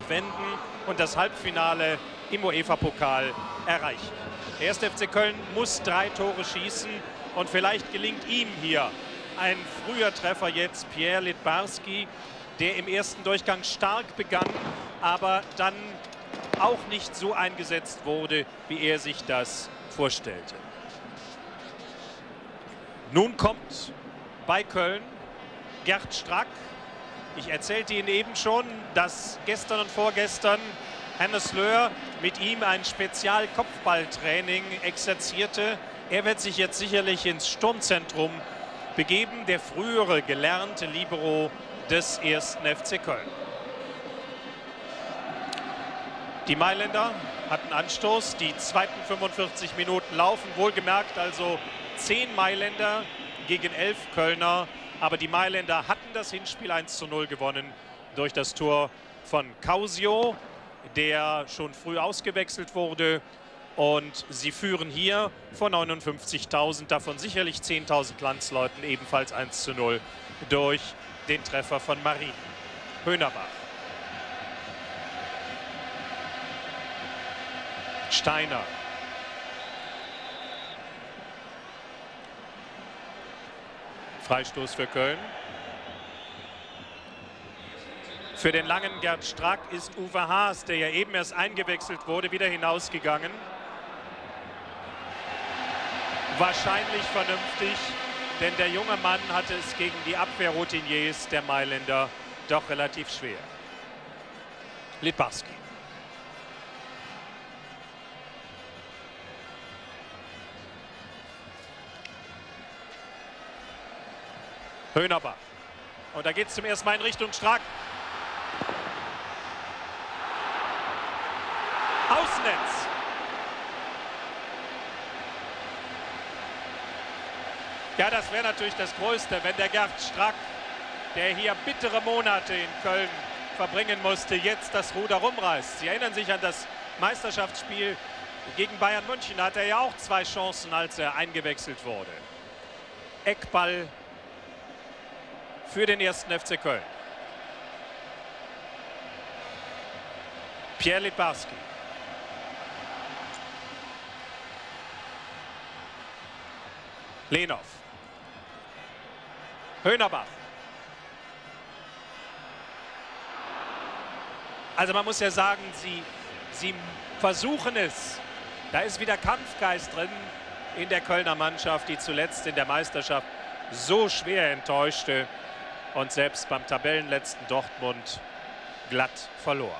A: Wenden und das Halbfinale im UEFA-Pokal erreichen. Der 1. FC Köln muss drei Tore schießen und vielleicht gelingt ihm hier ein früher Treffer jetzt, Pierre Litbarski, der im ersten Durchgang stark begann, aber dann auch nicht so eingesetzt wurde, wie er sich das vorstellte. Nun kommt bei Köln Gerd Strack, ich erzählte Ihnen eben schon, dass gestern und vorgestern Hannes Löhr mit ihm ein Spezialkopfballtraining exerzierte. Er wird sich jetzt sicherlich ins Sturmzentrum begeben, der frühere gelernte Libero des ersten FC Köln. Die Mailänder hatten Anstoß, die zweiten 45 Minuten laufen, wohlgemerkt also 10 Mailänder gegen 11 Kölner. Aber die Mailänder hatten das Hinspiel 1 zu 0 gewonnen durch das Tor von Causio, der schon früh ausgewechselt wurde. Und sie führen hier vor 59.000, davon sicherlich 10.000 Landsleuten ebenfalls 1 zu 0 durch den Treffer von Marin. Höhnerbach. Steiner. Freistoß für Köln. Für den langen Gerd Strack ist Uwe Haas, der ja eben erst eingewechselt wurde, wieder hinausgegangen. Wahrscheinlich vernünftig, denn der junge Mann hatte es gegen die Abwehrroutiniers der Mailänder doch relativ schwer. Litbarski. Höhnerbach. Und da geht es zum ersten Mal in Richtung Strack. Außennetz. Ja, das wäre natürlich das Größte, wenn der Gerd Strack, der hier bittere Monate in Köln verbringen musste, jetzt das Ruder rumreißt. Sie erinnern sich an das Meisterschaftsspiel gegen Bayern München. Da hatte er ja auch zwei Chancen, als er eingewechselt wurde. Eckball für den ersten FC Köln. Pierre Liparski. Lenov. Höhnerbach. Also man muss ja sagen, sie, sie versuchen es. Da ist wieder Kampfgeist drin in der Kölner Mannschaft, die zuletzt in der Meisterschaft so schwer enttäuschte und selbst beim Tabellenletzten Dortmund glatt verlor.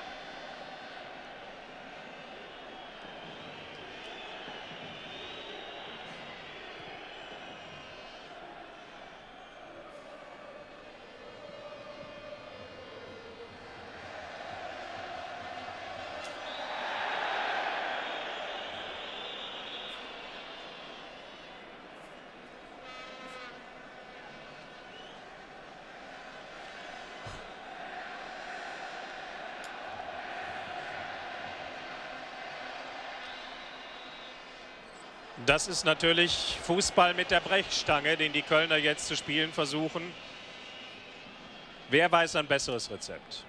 A: Das ist natürlich Fußball mit der Brechstange, den die Kölner jetzt zu spielen versuchen. Wer weiß ein besseres Rezept?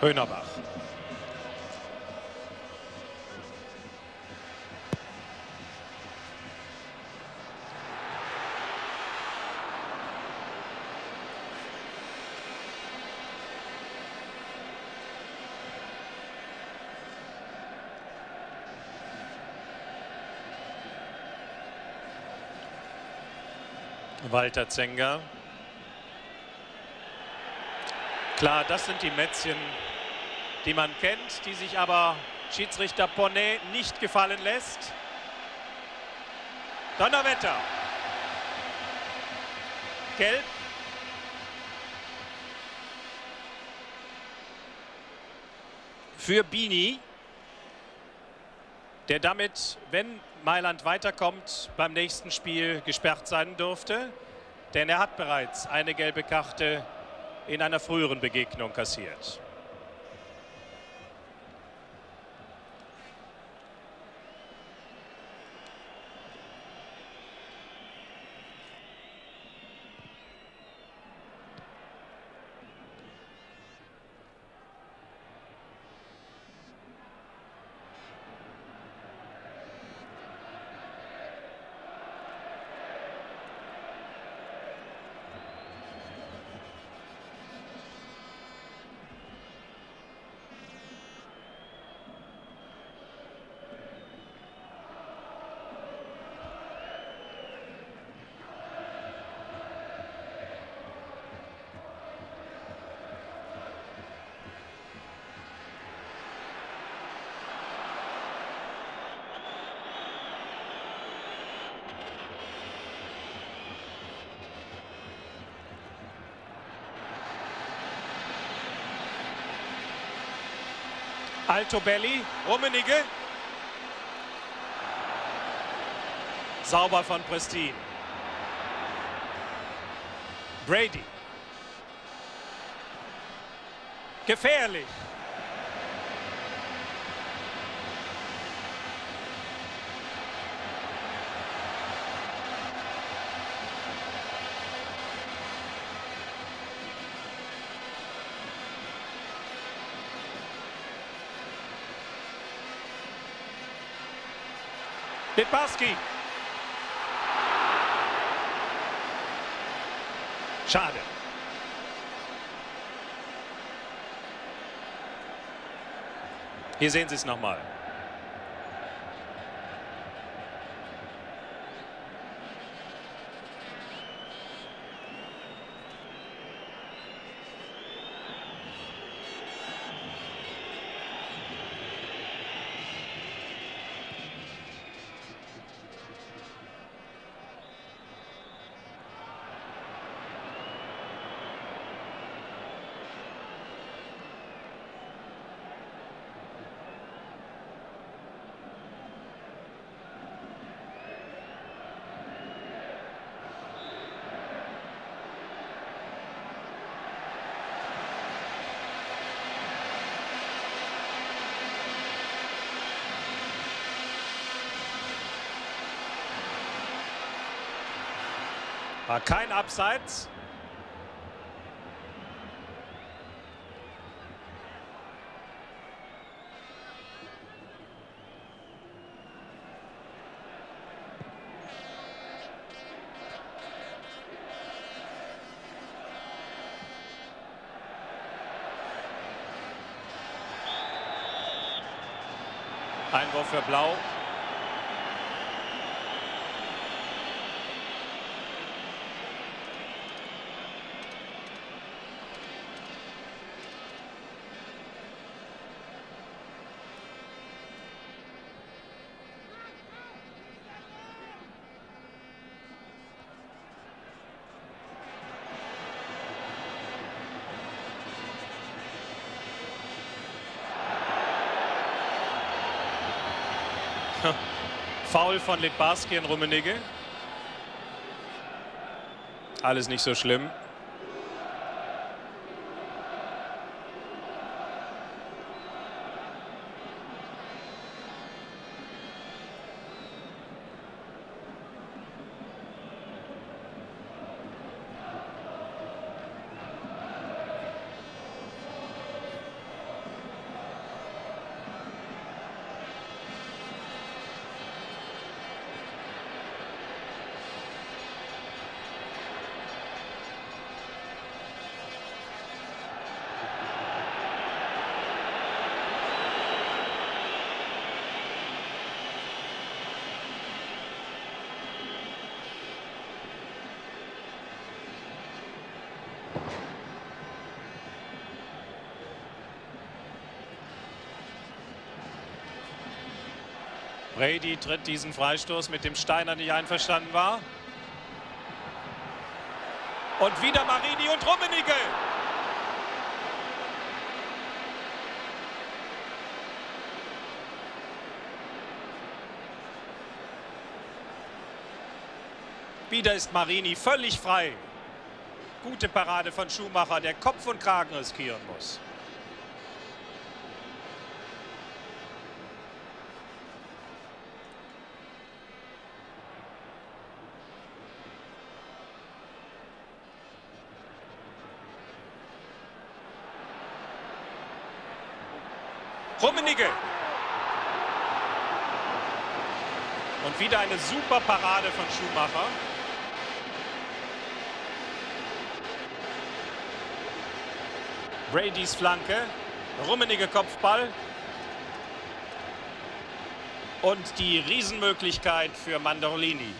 A: Höhnerbach. Walter Zenger. Klar, das sind die Mätzchen, die man kennt, die sich aber Schiedsrichter Bonnet nicht gefallen lässt. Donnerwetter. Gelb. Für Bini, der damit, wenn Mailand weiterkommt, beim nächsten Spiel gesperrt sein dürfte. Denn er hat bereits eine gelbe Karte in einer früheren Begegnung kassiert. Altobelli, Rummenigge. Sauber von Prestin. Brady. Gefährlich. Litbarski. Schade. Hier sehen Sie es nochmal. War kein Abseits. Einwurf für Blau. Foul von Litbarski in Rummenigge. Alles nicht so schlimm. Brady tritt diesen Freistoß, mit dem Steiner nicht einverstanden war. Und wieder Marini und Rummenigge. Wieder ist Marini völlig frei. Gute Parade von Schumacher, der Kopf und Kragen riskieren muss. Rummenigge. Und wieder eine super Parade von Schumacher. Bradys Flanke. Rummenigge Kopfball. Und die Riesenmöglichkeit für Mandorlini.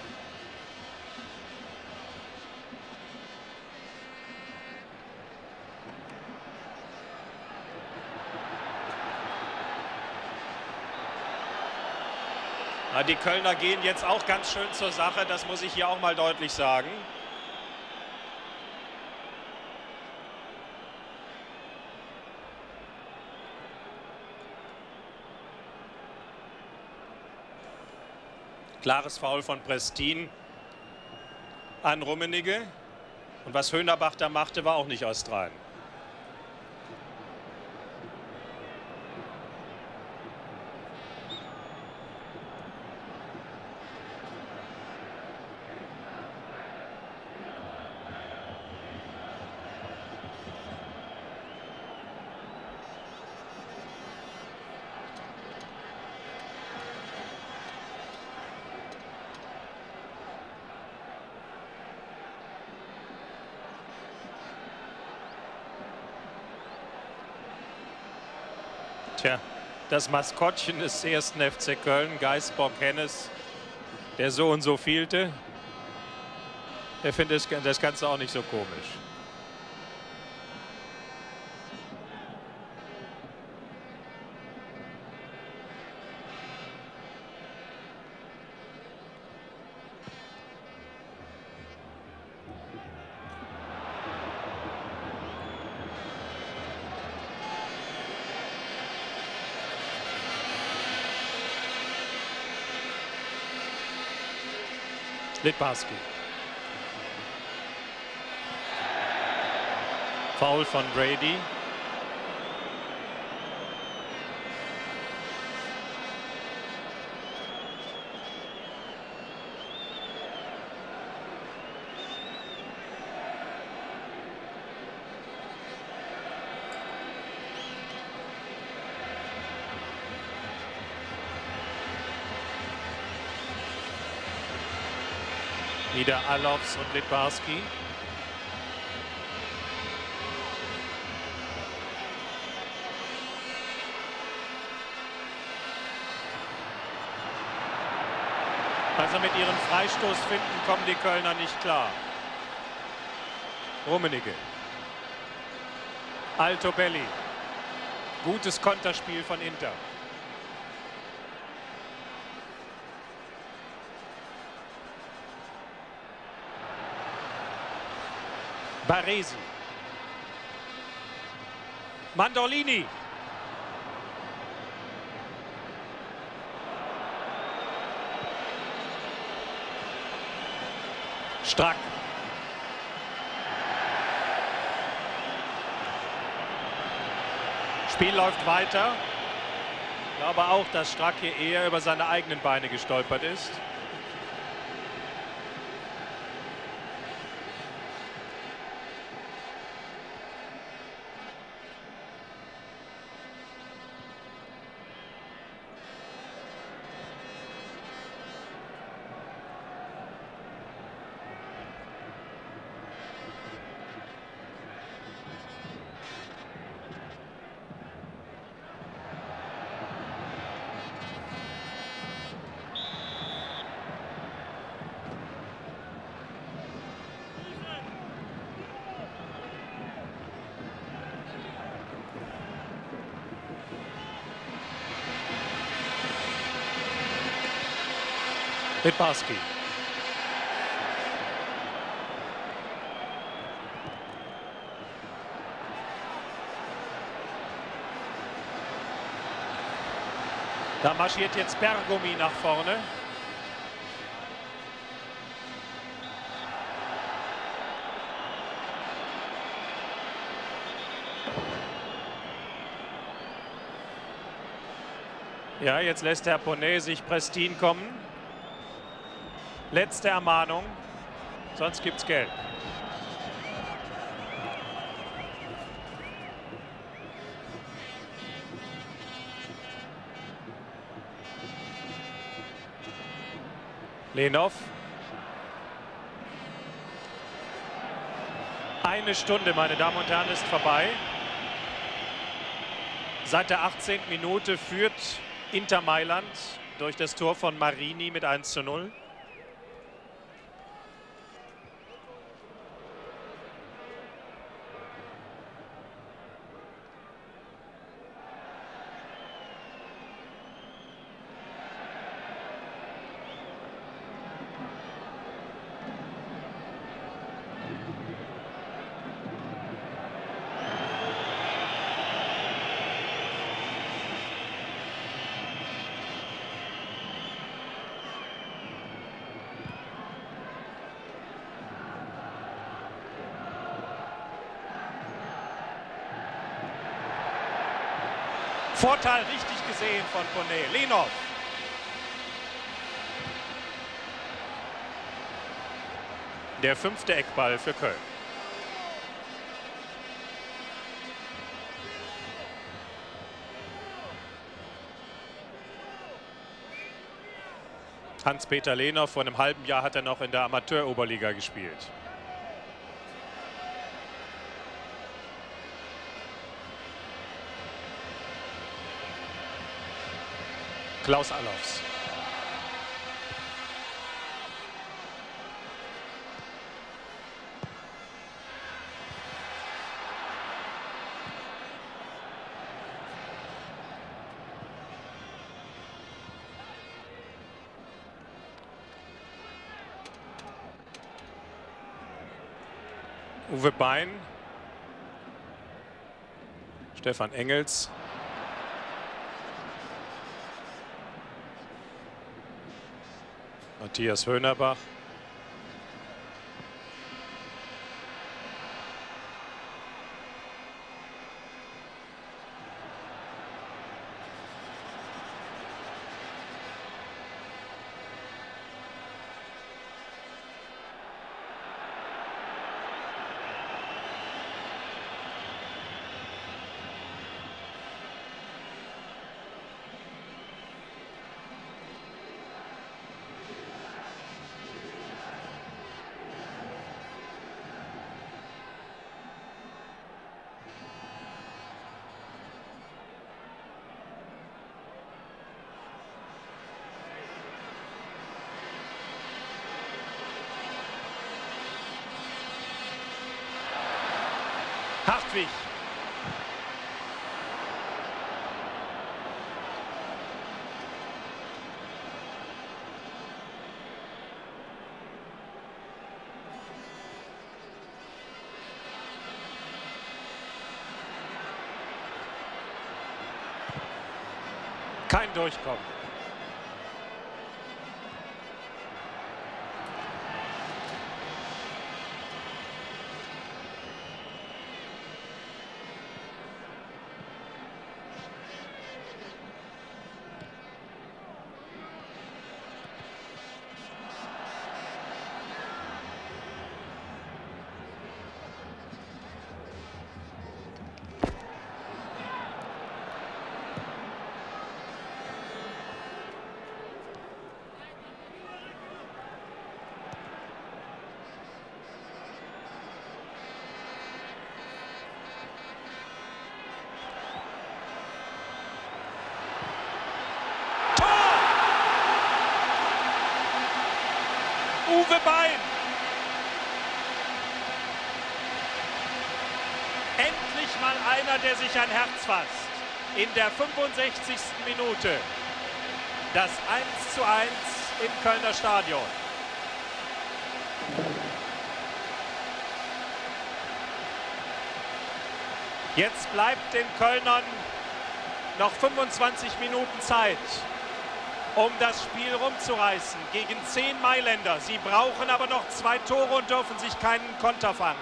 A: Ah, die Kölner gehen jetzt auch ganz schön zur Sache, das muss ich hier auch mal deutlich sagen. Klares Foul von Prestin an Rummenigge. Und was Höhnerbach da machte, war auch nicht aus Australien. Tja, das Maskottchen des ersten FC Köln, Geisbock Hennes, der so und so fehlte, der findet das Ganze auch nicht so komisch. Litbarski. Foul von Brady. Wieder Alofs und Litbarski. Also mit ihren Freistoßfinden kommen die Kölner nicht klar. Rummenigge. Alto Belli. Gutes Konterspiel von Inter. Baresi. Mandolini. Strack. Spiel läuft weiter. Ich glaube auch, dass Strack hier eher über seine eigenen Beine gestolpert ist. Litbarski. Da marschiert jetzt Bergomi nach vorne. Ja, jetzt lässt Herr Poney sich Prestin kommen. Letzte Ermahnung, sonst gibt es Geld. Lenov. Eine Stunde, meine Damen und Herren, ist vorbei. Seit der 18. Minute führt Inter Mailand durch das Tor von Marini mit 1 zu 0. Vorteil richtig gesehen von Bonnet. Lenov. Der fünfte Eckball für Köln. Hans-Peter Lehner, vor einem halben Jahr hat er noch in der Amateuroberliga gespielt. Klaus Allofs. Uwe Bein. Stefan Engels. Matthias Höhnerbach. Hartwig. Kein Durchkommen. Uwe Bein. Endlich mal einer, der sich ein Herz fasst. In der 65. Minute. Das 1 zu 1 im Kölner Stadion. Jetzt bleibt den Kölnern noch 25 Minuten Zeit um das Spiel rumzureißen gegen zehn Mailänder. Sie brauchen aber noch zwei Tore und dürfen sich keinen Konter fangen.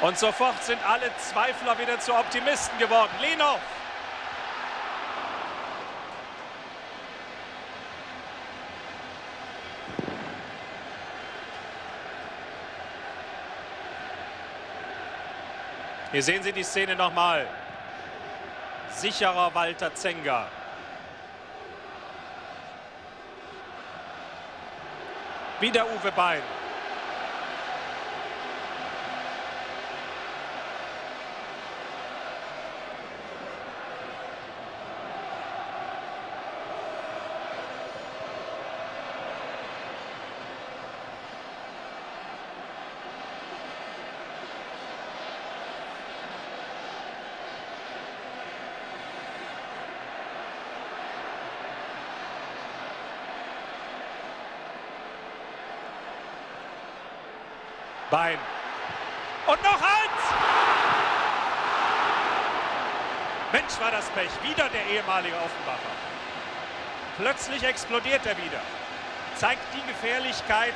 A: Und sofort sind alle Zweifler wieder zu Optimisten geworden. Lenov Hier sehen Sie die Szene nochmal. Sicherer Walter Zenga. Wieder Uwe Bein. Bein. Und noch eins! Mensch, war das Pech. Wieder der ehemalige Offenbacher. plötzlich explodiert er wieder. Zeigt die Gefährlichkeit,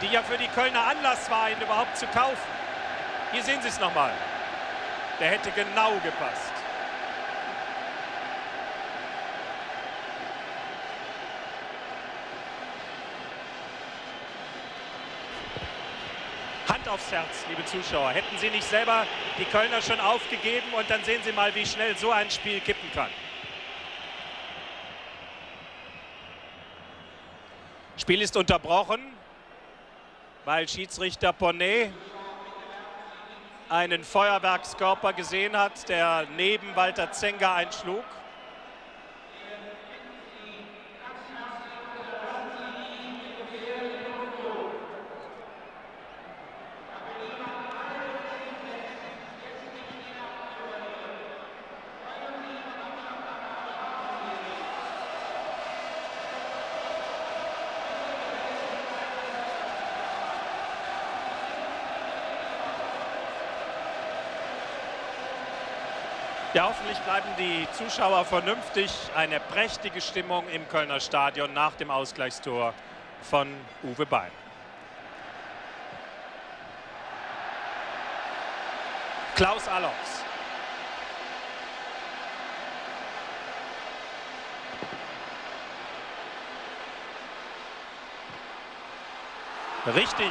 A: die ja für die Kölner Anlass war, ihn überhaupt zu kaufen. Hier sehen Sie es nochmal. Der hätte genau gepasst. Aufs Herz, liebe Zuschauer. Hätten Sie nicht selber die Kölner schon aufgegeben und dann sehen Sie mal, wie schnell so ein Spiel kippen kann. Spiel ist unterbrochen, weil Schiedsrichter Bonnet einen Feuerwerkskörper gesehen hat, der neben Walter Zenga einschlug. Ja, hoffentlich bleiben die Zuschauer vernünftig. Eine prächtige Stimmung im Kölner Stadion nach dem Ausgleichstor von Uwe Bein. Klaus Allofs. Richtig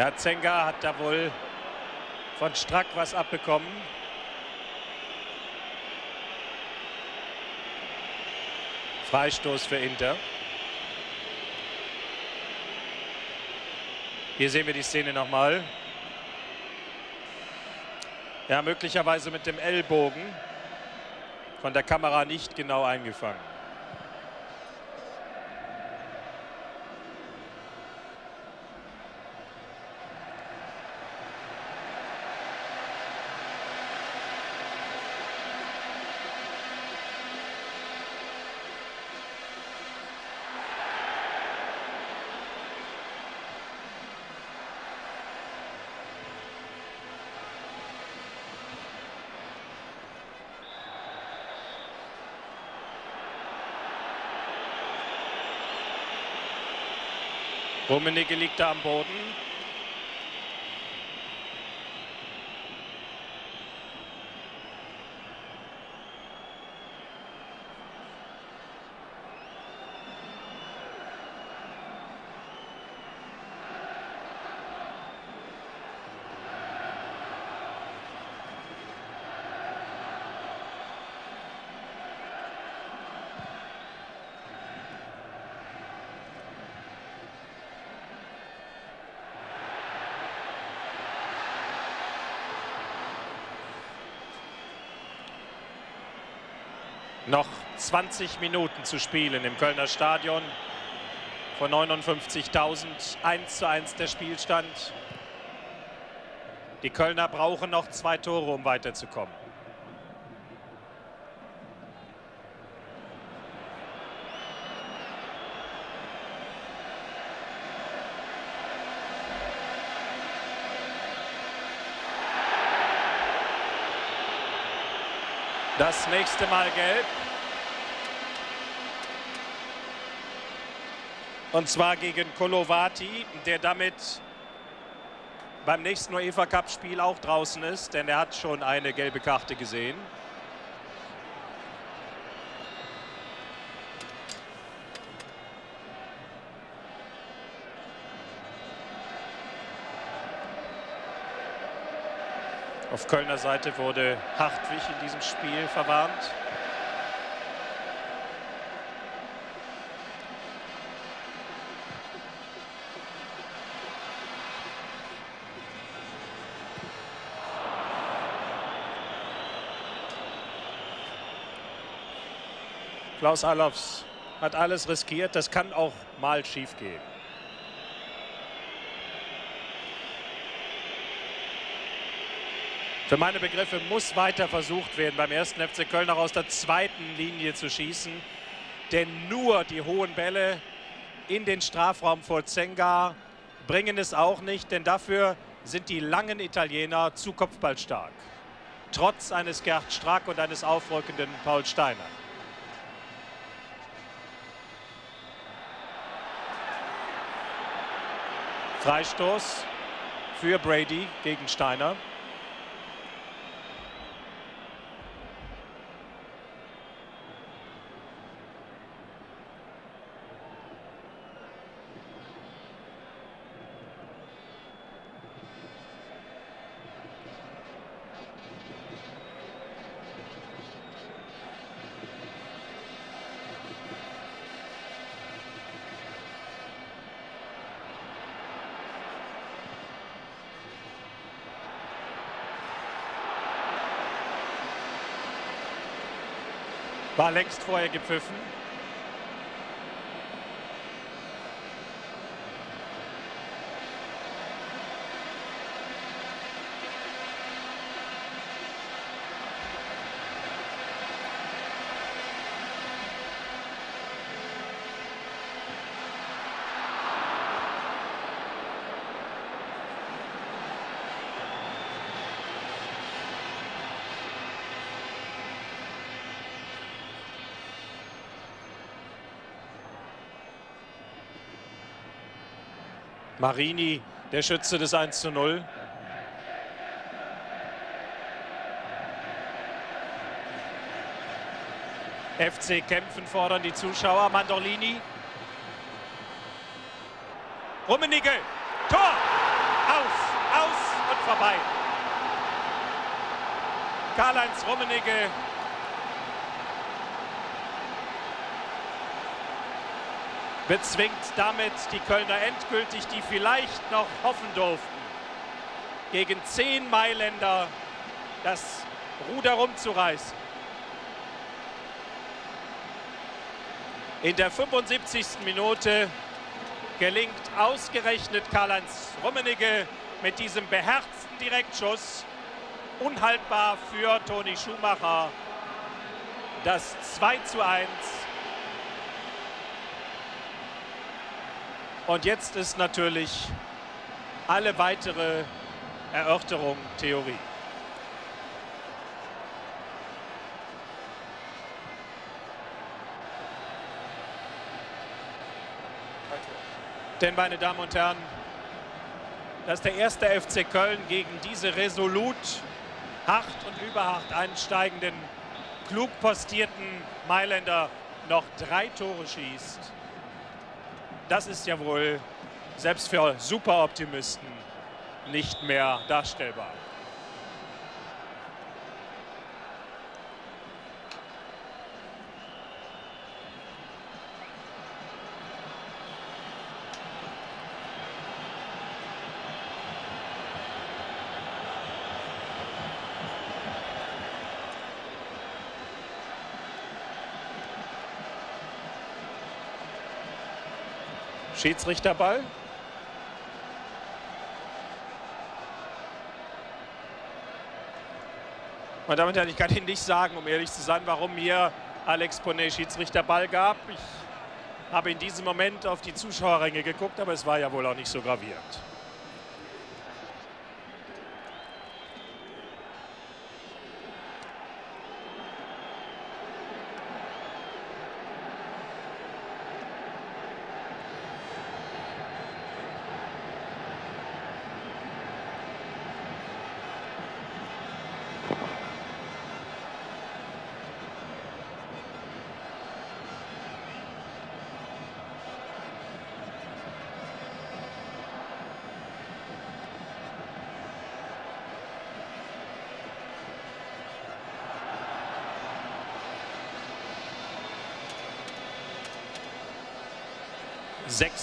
A: Ja, Zenga hat da wohl von Strack was abbekommen. Freistoß für Inter. Hier sehen wir die Szene nochmal. Ja, möglicherweise mit dem Ellbogen. Von der Kamera nicht genau eingefangen. Rummenigge liegt da am Boden. Noch 20 Minuten zu spielen im Kölner Stadion. Von 59.000 1 zu 1 der Spielstand. Die Kölner brauchen noch zwei Tore, um weiterzukommen. Das nächste Mal gelb. Und zwar gegen Kolovati, der damit beim nächsten UEFA Cup Spiel auch draußen ist, denn er hat schon eine gelbe Karte gesehen. Auf Kölner Seite wurde Hartwig in diesem Spiel verwarnt. Klaus Allofs hat alles riskiert. Das kann auch mal schief Für meine Begriffe muss weiter versucht werden, beim ersten FC Köln auch aus der zweiten Linie zu schießen. Denn nur die hohen Bälle in den Strafraum vor Zenga bringen es auch nicht, denn dafür sind die langen Italiener zu kopfballstark. Trotz eines Gerd Strack und eines aufrückenden Paul Steiner. Freistoß für Brady gegen Steiner. War längst vorher gepfiffen. Marini, der Schütze des 1 zu 0. FC kämpfen fordern die Zuschauer. Mandolini. Rummenigge. Tor! Aus, aus und vorbei. Karl-Heinz Rummenigge bezwingt damit die Kölner endgültig, die vielleicht noch hoffen durften, gegen zehn Mailänder das Ruder rumzureißen. In der 75. Minute gelingt ausgerechnet Karl-Heinz Rummenigge mit diesem beherzten Direktschuss unhaltbar für Toni Schumacher das 2 zu 1 Und jetzt ist natürlich alle weitere Erörterung Theorie. Denn, meine Damen und Herren, dass der erste FC Köln gegen diese resolut, hart und überhart einsteigenden, klug postierten Mailänder noch drei Tore schießt, das ist ja wohl selbst für Superoptimisten nicht mehr darstellbar. Schiedsrichterball. Meine Damen und Herren, ich kann Ihnen nicht sagen, um ehrlich zu sein, warum hier Alex Ponet Schiedsrichterball gab. Ich habe in diesem Moment auf die Zuschauerränge geguckt, aber es war ja wohl auch nicht so graviert.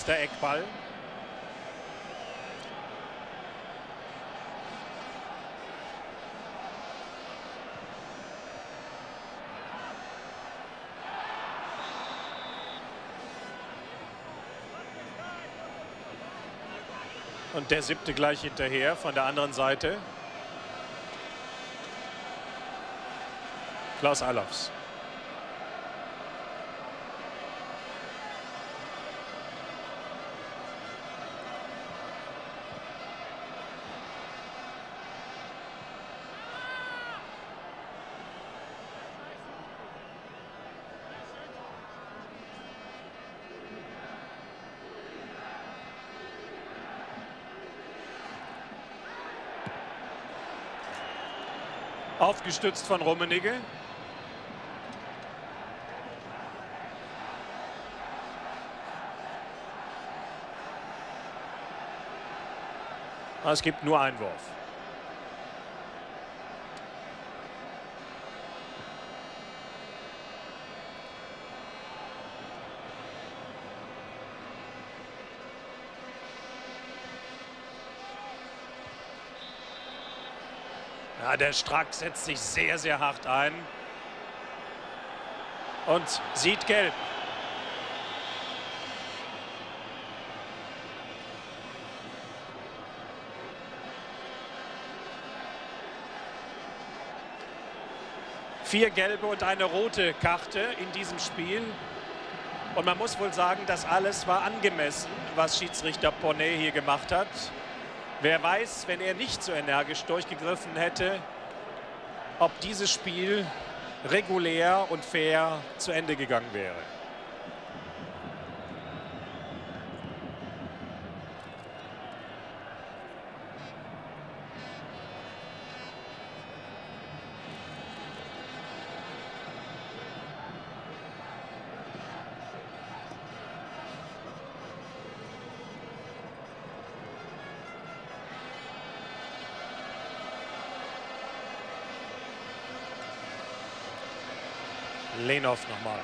A: Sechster Eckball. Und der siebte gleich hinterher von der anderen Seite. Klaus Allofs. Aufgestützt von Rummenigge. Es gibt nur einen der Strack setzt sich sehr, sehr hart ein und sieht gelb. Vier gelbe und eine rote Karte in diesem Spiel. Und man muss wohl sagen, das alles war angemessen, was Schiedsrichter Poney hier gemacht hat. Wer weiß, wenn er nicht so energisch durchgegriffen hätte, ob dieses Spiel regulär und fair zu Ende gegangen wäre. Lenov nochmal.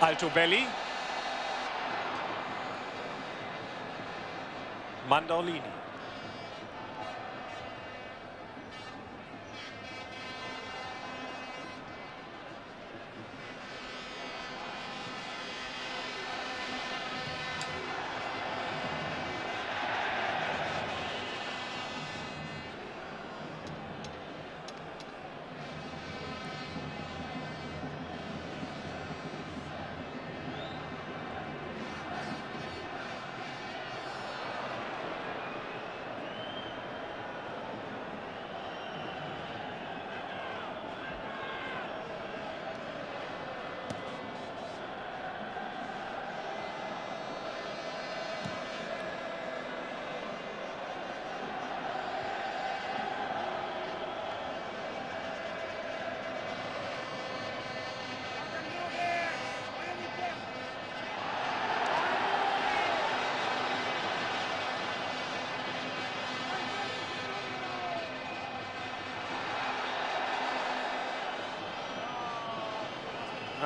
A: Alto Belli. Mandolini.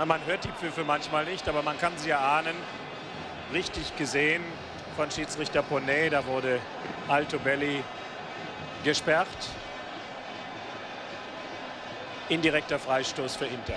A: Man hört die Pfiffe manchmal nicht, aber man kann sie erahnen. Richtig gesehen von Schiedsrichter Poney, da wurde Alto Belli gesperrt. Indirekter Freistoß für Inter.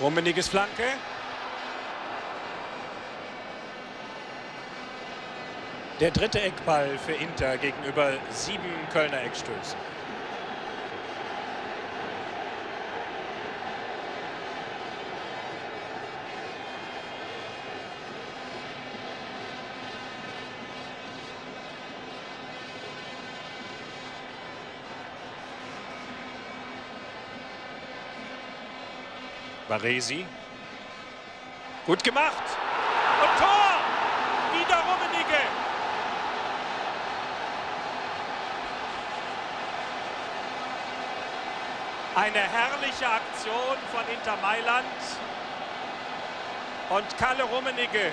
A: Rummeniges Flanke. Der dritte Eckball für Inter gegenüber sieben Kölner Eckstößen. Baresi. Gut gemacht. Und Tor! Wieder Rummenigge. Eine herrliche Aktion von Inter Mailand. Und Kalle Rummenigge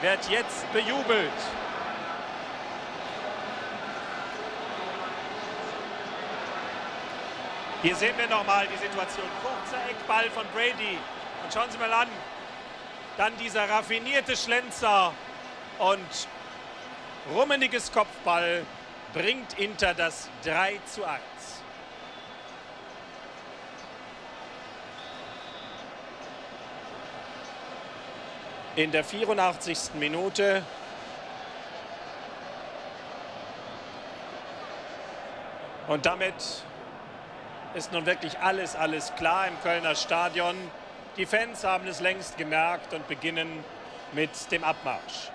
A: wird jetzt bejubelt. Hier sehen wir nochmal die Situation. Kurzer Eckball von Brady. Und schauen Sie mal an. Dann dieser raffinierte Schlenzer und rummeniges Kopfball bringt Inter das 3 zu 1. In der 84. Minute und damit ist nun wirklich alles, alles klar im Kölner Stadion. Die Fans haben es längst gemerkt und beginnen mit dem Abmarsch.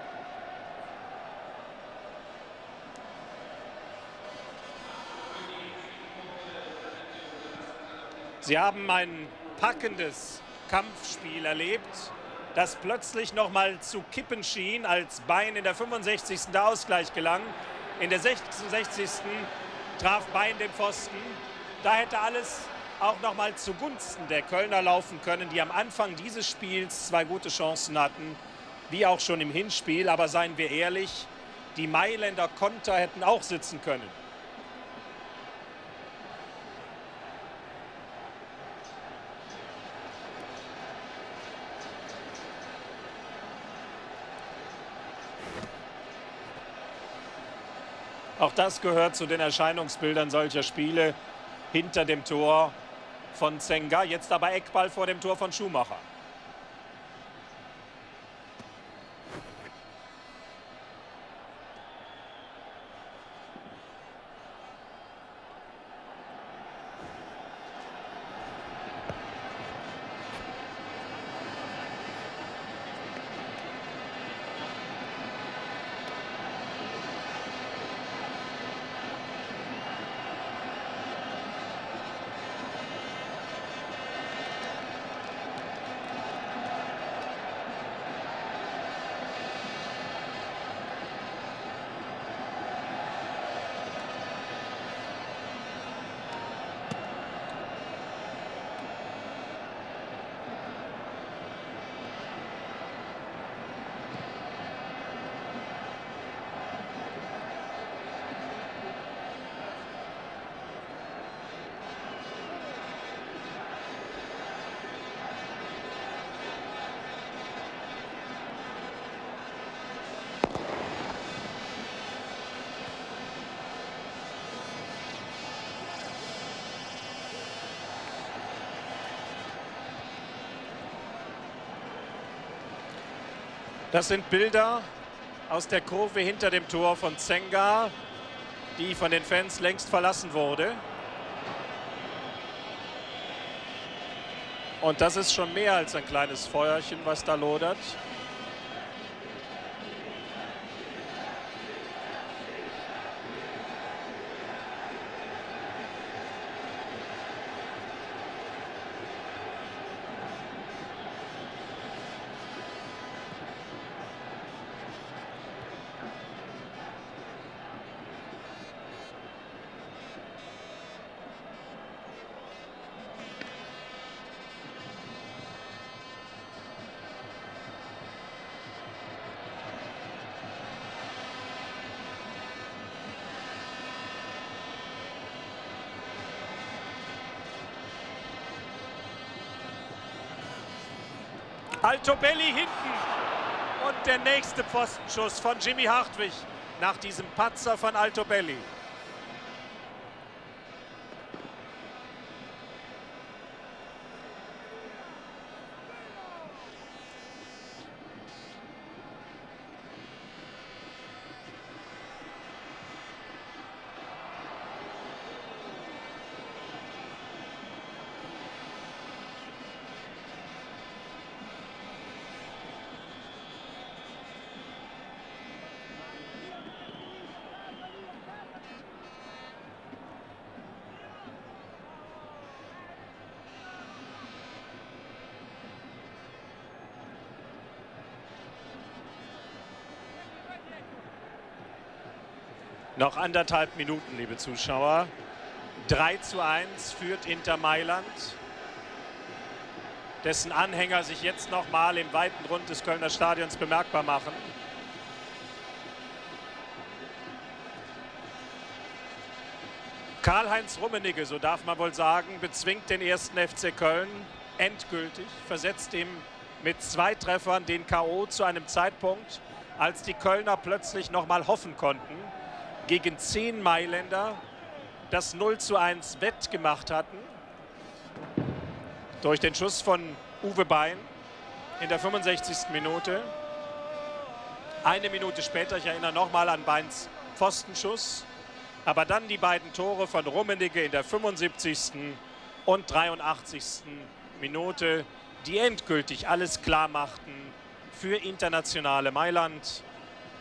A: Sie haben ein packendes Kampfspiel erlebt, das plötzlich noch mal zu kippen schien, als Bein in der 65. der Ausgleich gelang. In der 66. traf Bein den Pfosten da hätte alles auch noch mal zugunsten der Kölner laufen können, die am Anfang dieses Spiels zwei gute Chancen hatten, wie auch schon im Hinspiel. Aber seien wir ehrlich, die Mailänder Konter hätten auch sitzen können. Auch das gehört zu den Erscheinungsbildern solcher Spiele hinter dem Tor von Zenga. Jetzt aber Eckball vor dem Tor von Schumacher. Das sind Bilder aus der Kurve hinter dem Tor von Zenga, die von den Fans längst verlassen wurde. Und das ist schon mehr als ein kleines Feuerchen, was da lodert. Altobelli hinten. Und der nächste Pfostenschuss von Jimmy Hartwig nach diesem Patzer von Altobelli. Noch anderthalb Minuten, liebe Zuschauer. 3 zu 1 führt Inter Mailand, dessen Anhänger sich jetzt noch mal im weiten Rund des Kölner Stadions bemerkbar machen. Karl-Heinz Rummenigge, so darf man wohl sagen, bezwingt den ersten FC Köln endgültig, versetzt ihm mit zwei Treffern den K.O. zu einem Zeitpunkt, als die Kölner plötzlich noch mal hoffen konnten, gegen zehn Mailänder das 0 zu 1 wettgemacht hatten. Durch den Schuss von Uwe Bein in der 65. Minute. Eine Minute später, ich erinnere nochmal an Beins Pfostenschuss. Aber dann die beiden Tore von Rummenigge in der 75. und 83. Minute, die endgültig alles klar machten für internationale Mailand.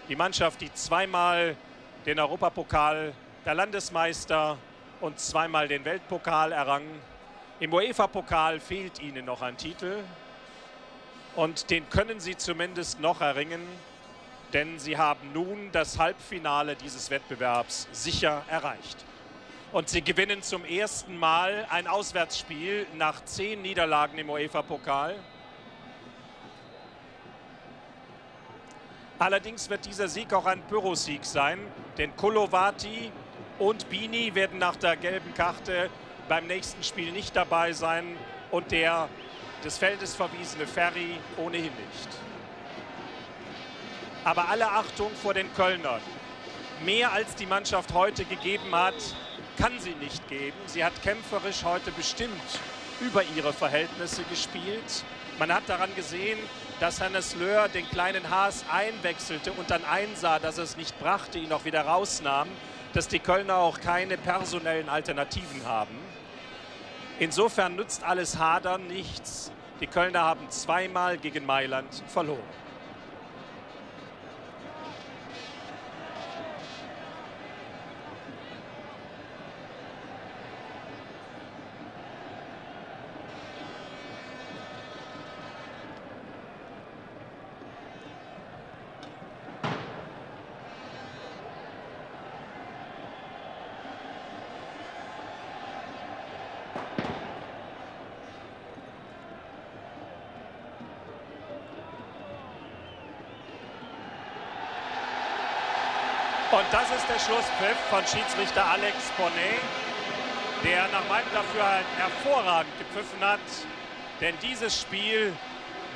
A: Die Mannschaft, die zweimal den Europapokal der Landesmeister und zweimal den Weltpokal errang. Im UEFA-Pokal fehlt ihnen noch ein Titel und den können sie zumindest noch erringen, denn sie haben nun das Halbfinale dieses Wettbewerbs sicher erreicht. Und sie gewinnen zum ersten Mal ein Auswärtsspiel nach zehn Niederlagen im UEFA-Pokal. Allerdings wird dieser Sieg auch ein Pyrrhussieg sein, denn Kolovati und Bini werden nach der gelben Karte beim nächsten Spiel nicht dabei sein und der des Feldes verwiesene Ferry ohnehin nicht. Aber alle Achtung vor den Kölnern. Mehr als die Mannschaft heute gegeben hat, kann sie nicht geben. Sie hat kämpferisch heute bestimmt über ihre Verhältnisse gespielt. Man hat daran gesehen, dass Hannes Löhr den kleinen Haas einwechselte und dann einsah, dass es nicht brachte, ihn auch wieder rausnahm, dass die Kölner auch keine personellen Alternativen haben. Insofern nützt alles Hadern nichts. Die Kölner haben zweimal gegen Mailand verloren. Und das ist der Schlusspfiff von Schiedsrichter Alex Bonnet, der nach meinem Dafürhalten hervorragend gepfiffen hat. Denn dieses Spiel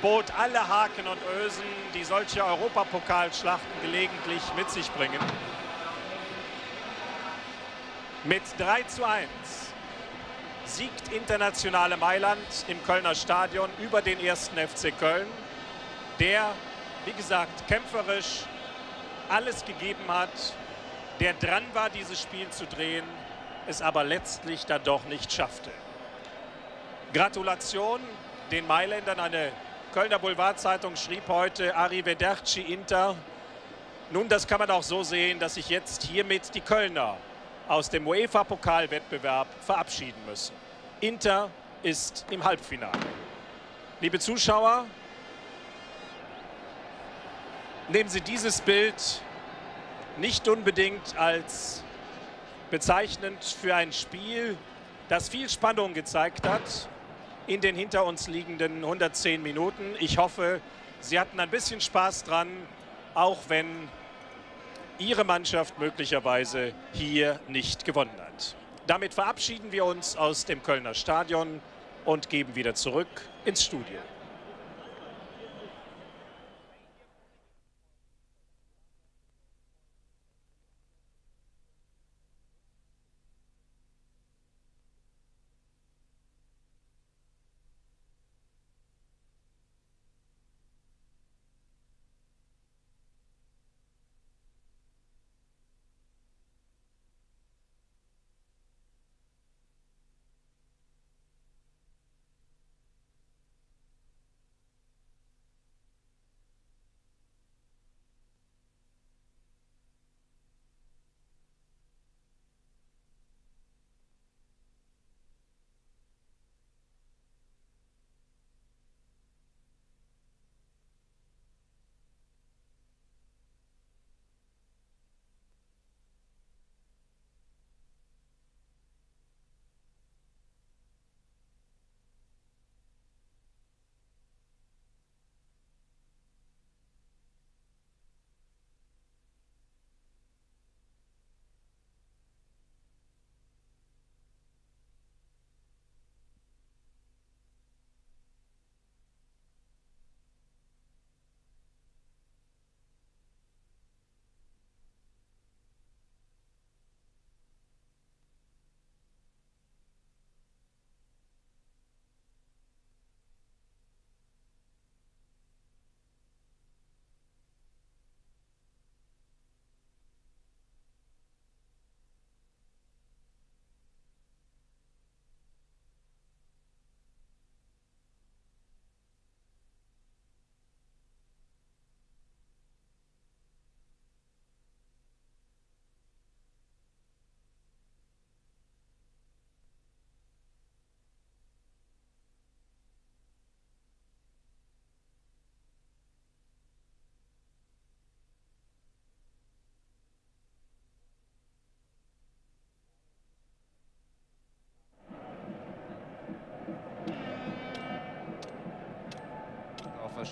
A: bot alle Haken und Ösen, die solche Europapokalschlachten gelegentlich mit sich bringen. Mit 3 zu 1 siegt internationale Mailand im Kölner Stadion über den ersten FC Köln, der, wie gesagt, kämpferisch alles gegeben hat, der dran war, dieses Spiel zu drehen, es aber letztlich dann doch nicht schaffte. Gratulation den Mailändern. Eine Kölner Boulevardzeitung schrieb heute Arrivederci Inter. Nun, das kann man auch so sehen, dass sich jetzt hiermit die Kölner aus dem UEFA-Pokalwettbewerb verabschieden müssen. Inter ist im Halbfinale. Liebe Zuschauer, nehmen Sie dieses Bild nicht unbedingt als bezeichnend für ein Spiel, das viel Spannung gezeigt hat in den hinter uns liegenden 110 Minuten. Ich hoffe, Sie hatten ein bisschen Spaß dran, auch wenn Ihre Mannschaft möglicherweise hier nicht gewonnen hat. Damit verabschieden wir uns aus dem Kölner Stadion und geben wieder zurück ins Studio.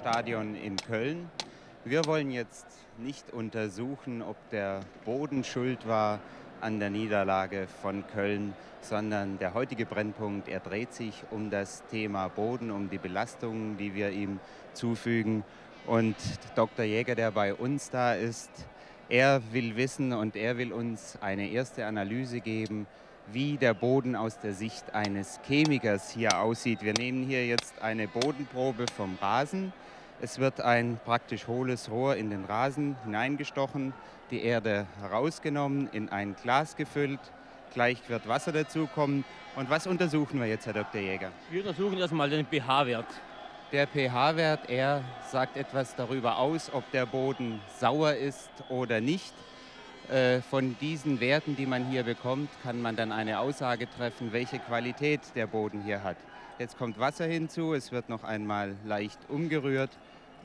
B: Stadion in Köln. Wir wollen jetzt nicht untersuchen, ob der Boden schuld war an der Niederlage von Köln, sondern der heutige Brennpunkt, er dreht sich um das Thema Boden, um die Belastungen, die wir ihm zufügen. Und Dr. Jäger, der bei uns da ist, er will wissen und er will uns eine erste Analyse geben, wie der Boden aus der Sicht eines Chemikers hier aussieht. Wir nehmen hier jetzt eine Bodenprobe vom Rasen. Es wird ein praktisch hohles Rohr in den Rasen hineingestochen, die Erde herausgenommen, in ein Glas gefüllt. Gleich wird Wasser dazukommen. Und was untersuchen wir jetzt, Herr Dr. Jäger?
C: Wir untersuchen erstmal den pH-Wert.
B: Der pH-Wert, er sagt etwas darüber aus, ob der Boden sauer ist oder nicht. Äh, von diesen Werten, die man hier bekommt, kann man dann eine Aussage treffen, welche Qualität der Boden hier hat. Jetzt kommt Wasser hinzu, es wird noch einmal leicht umgerührt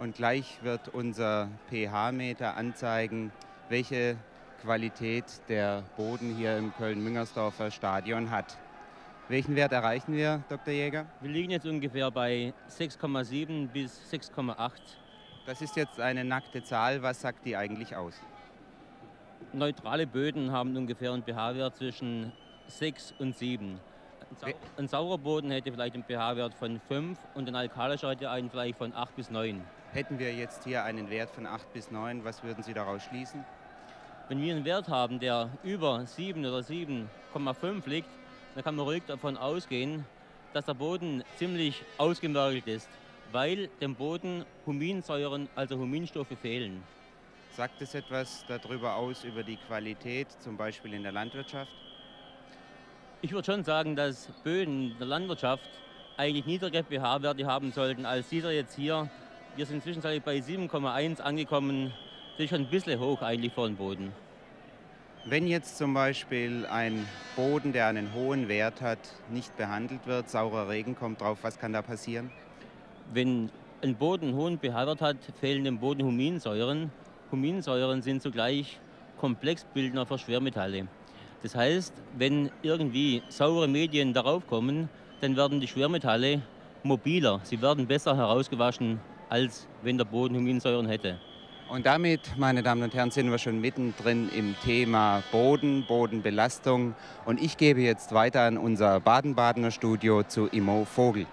B: und gleich wird unser pH-Meter anzeigen, welche Qualität der Boden hier im Köln-Müngersdorfer Stadion hat. Welchen Wert erreichen wir, Dr. Jäger?
C: Wir liegen jetzt ungefähr bei 6,7 bis 6,8.
B: Das ist jetzt eine nackte Zahl. Was sagt die eigentlich aus?
C: Neutrale Böden haben ungefähr einen pH-Wert zwischen 6 und 7. Ein, Sau ein saurer Boden hätte vielleicht einen pH-Wert von 5 und ein alkalischer hätte einen vielleicht von 8 bis 9.
B: Hätten wir jetzt hier einen Wert von 8 bis 9, was würden Sie daraus schließen?
C: Wenn wir einen Wert haben, der über 7 oder 7,5 liegt, dann kann man ruhig davon ausgehen, dass der Boden ziemlich ausgemergelt ist, weil dem Boden Huminsäuren, also Huminstoffe, fehlen.
B: Sagt es etwas darüber aus, über die Qualität, zum Beispiel in der Landwirtschaft?
C: Ich würde schon sagen, dass Böden der Landwirtschaft eigentlich niedrigere pH-Werte haben sollten als dieser jetzt hier. Wir sind zwischenzeitlich bei 7,1 angekommen. Das ist schon ein bisschen hoch eigentlich für den Boden.
B: Wenn jetzt zum Beispiel ein Boden, der einen hohen Wert hat, nicht behandelt wird, saurer Regen kommt drauf, was kann da passieren?
C: Wenn ein Boden hohen pH-Wert hat, fehlen dem Boden Huminsäuren. Huminsäuren sind zugleich Komplexbildner für Schwermetalle. Das heißt, wenn irgendwie saure Medien darauf kommen, dann werden die Schwermetalle mobiler. Sie werden besser herausgewaschen, als wenn der Boden Huminsäuren hätte.
B: Und damit, meine Damen und Herren, sind wir schon mittendrin im Thema Boden, Bodenbelastung. Und ich gebe jetzt weiter an unser Baden-Badener Studio zu Immo Vogel.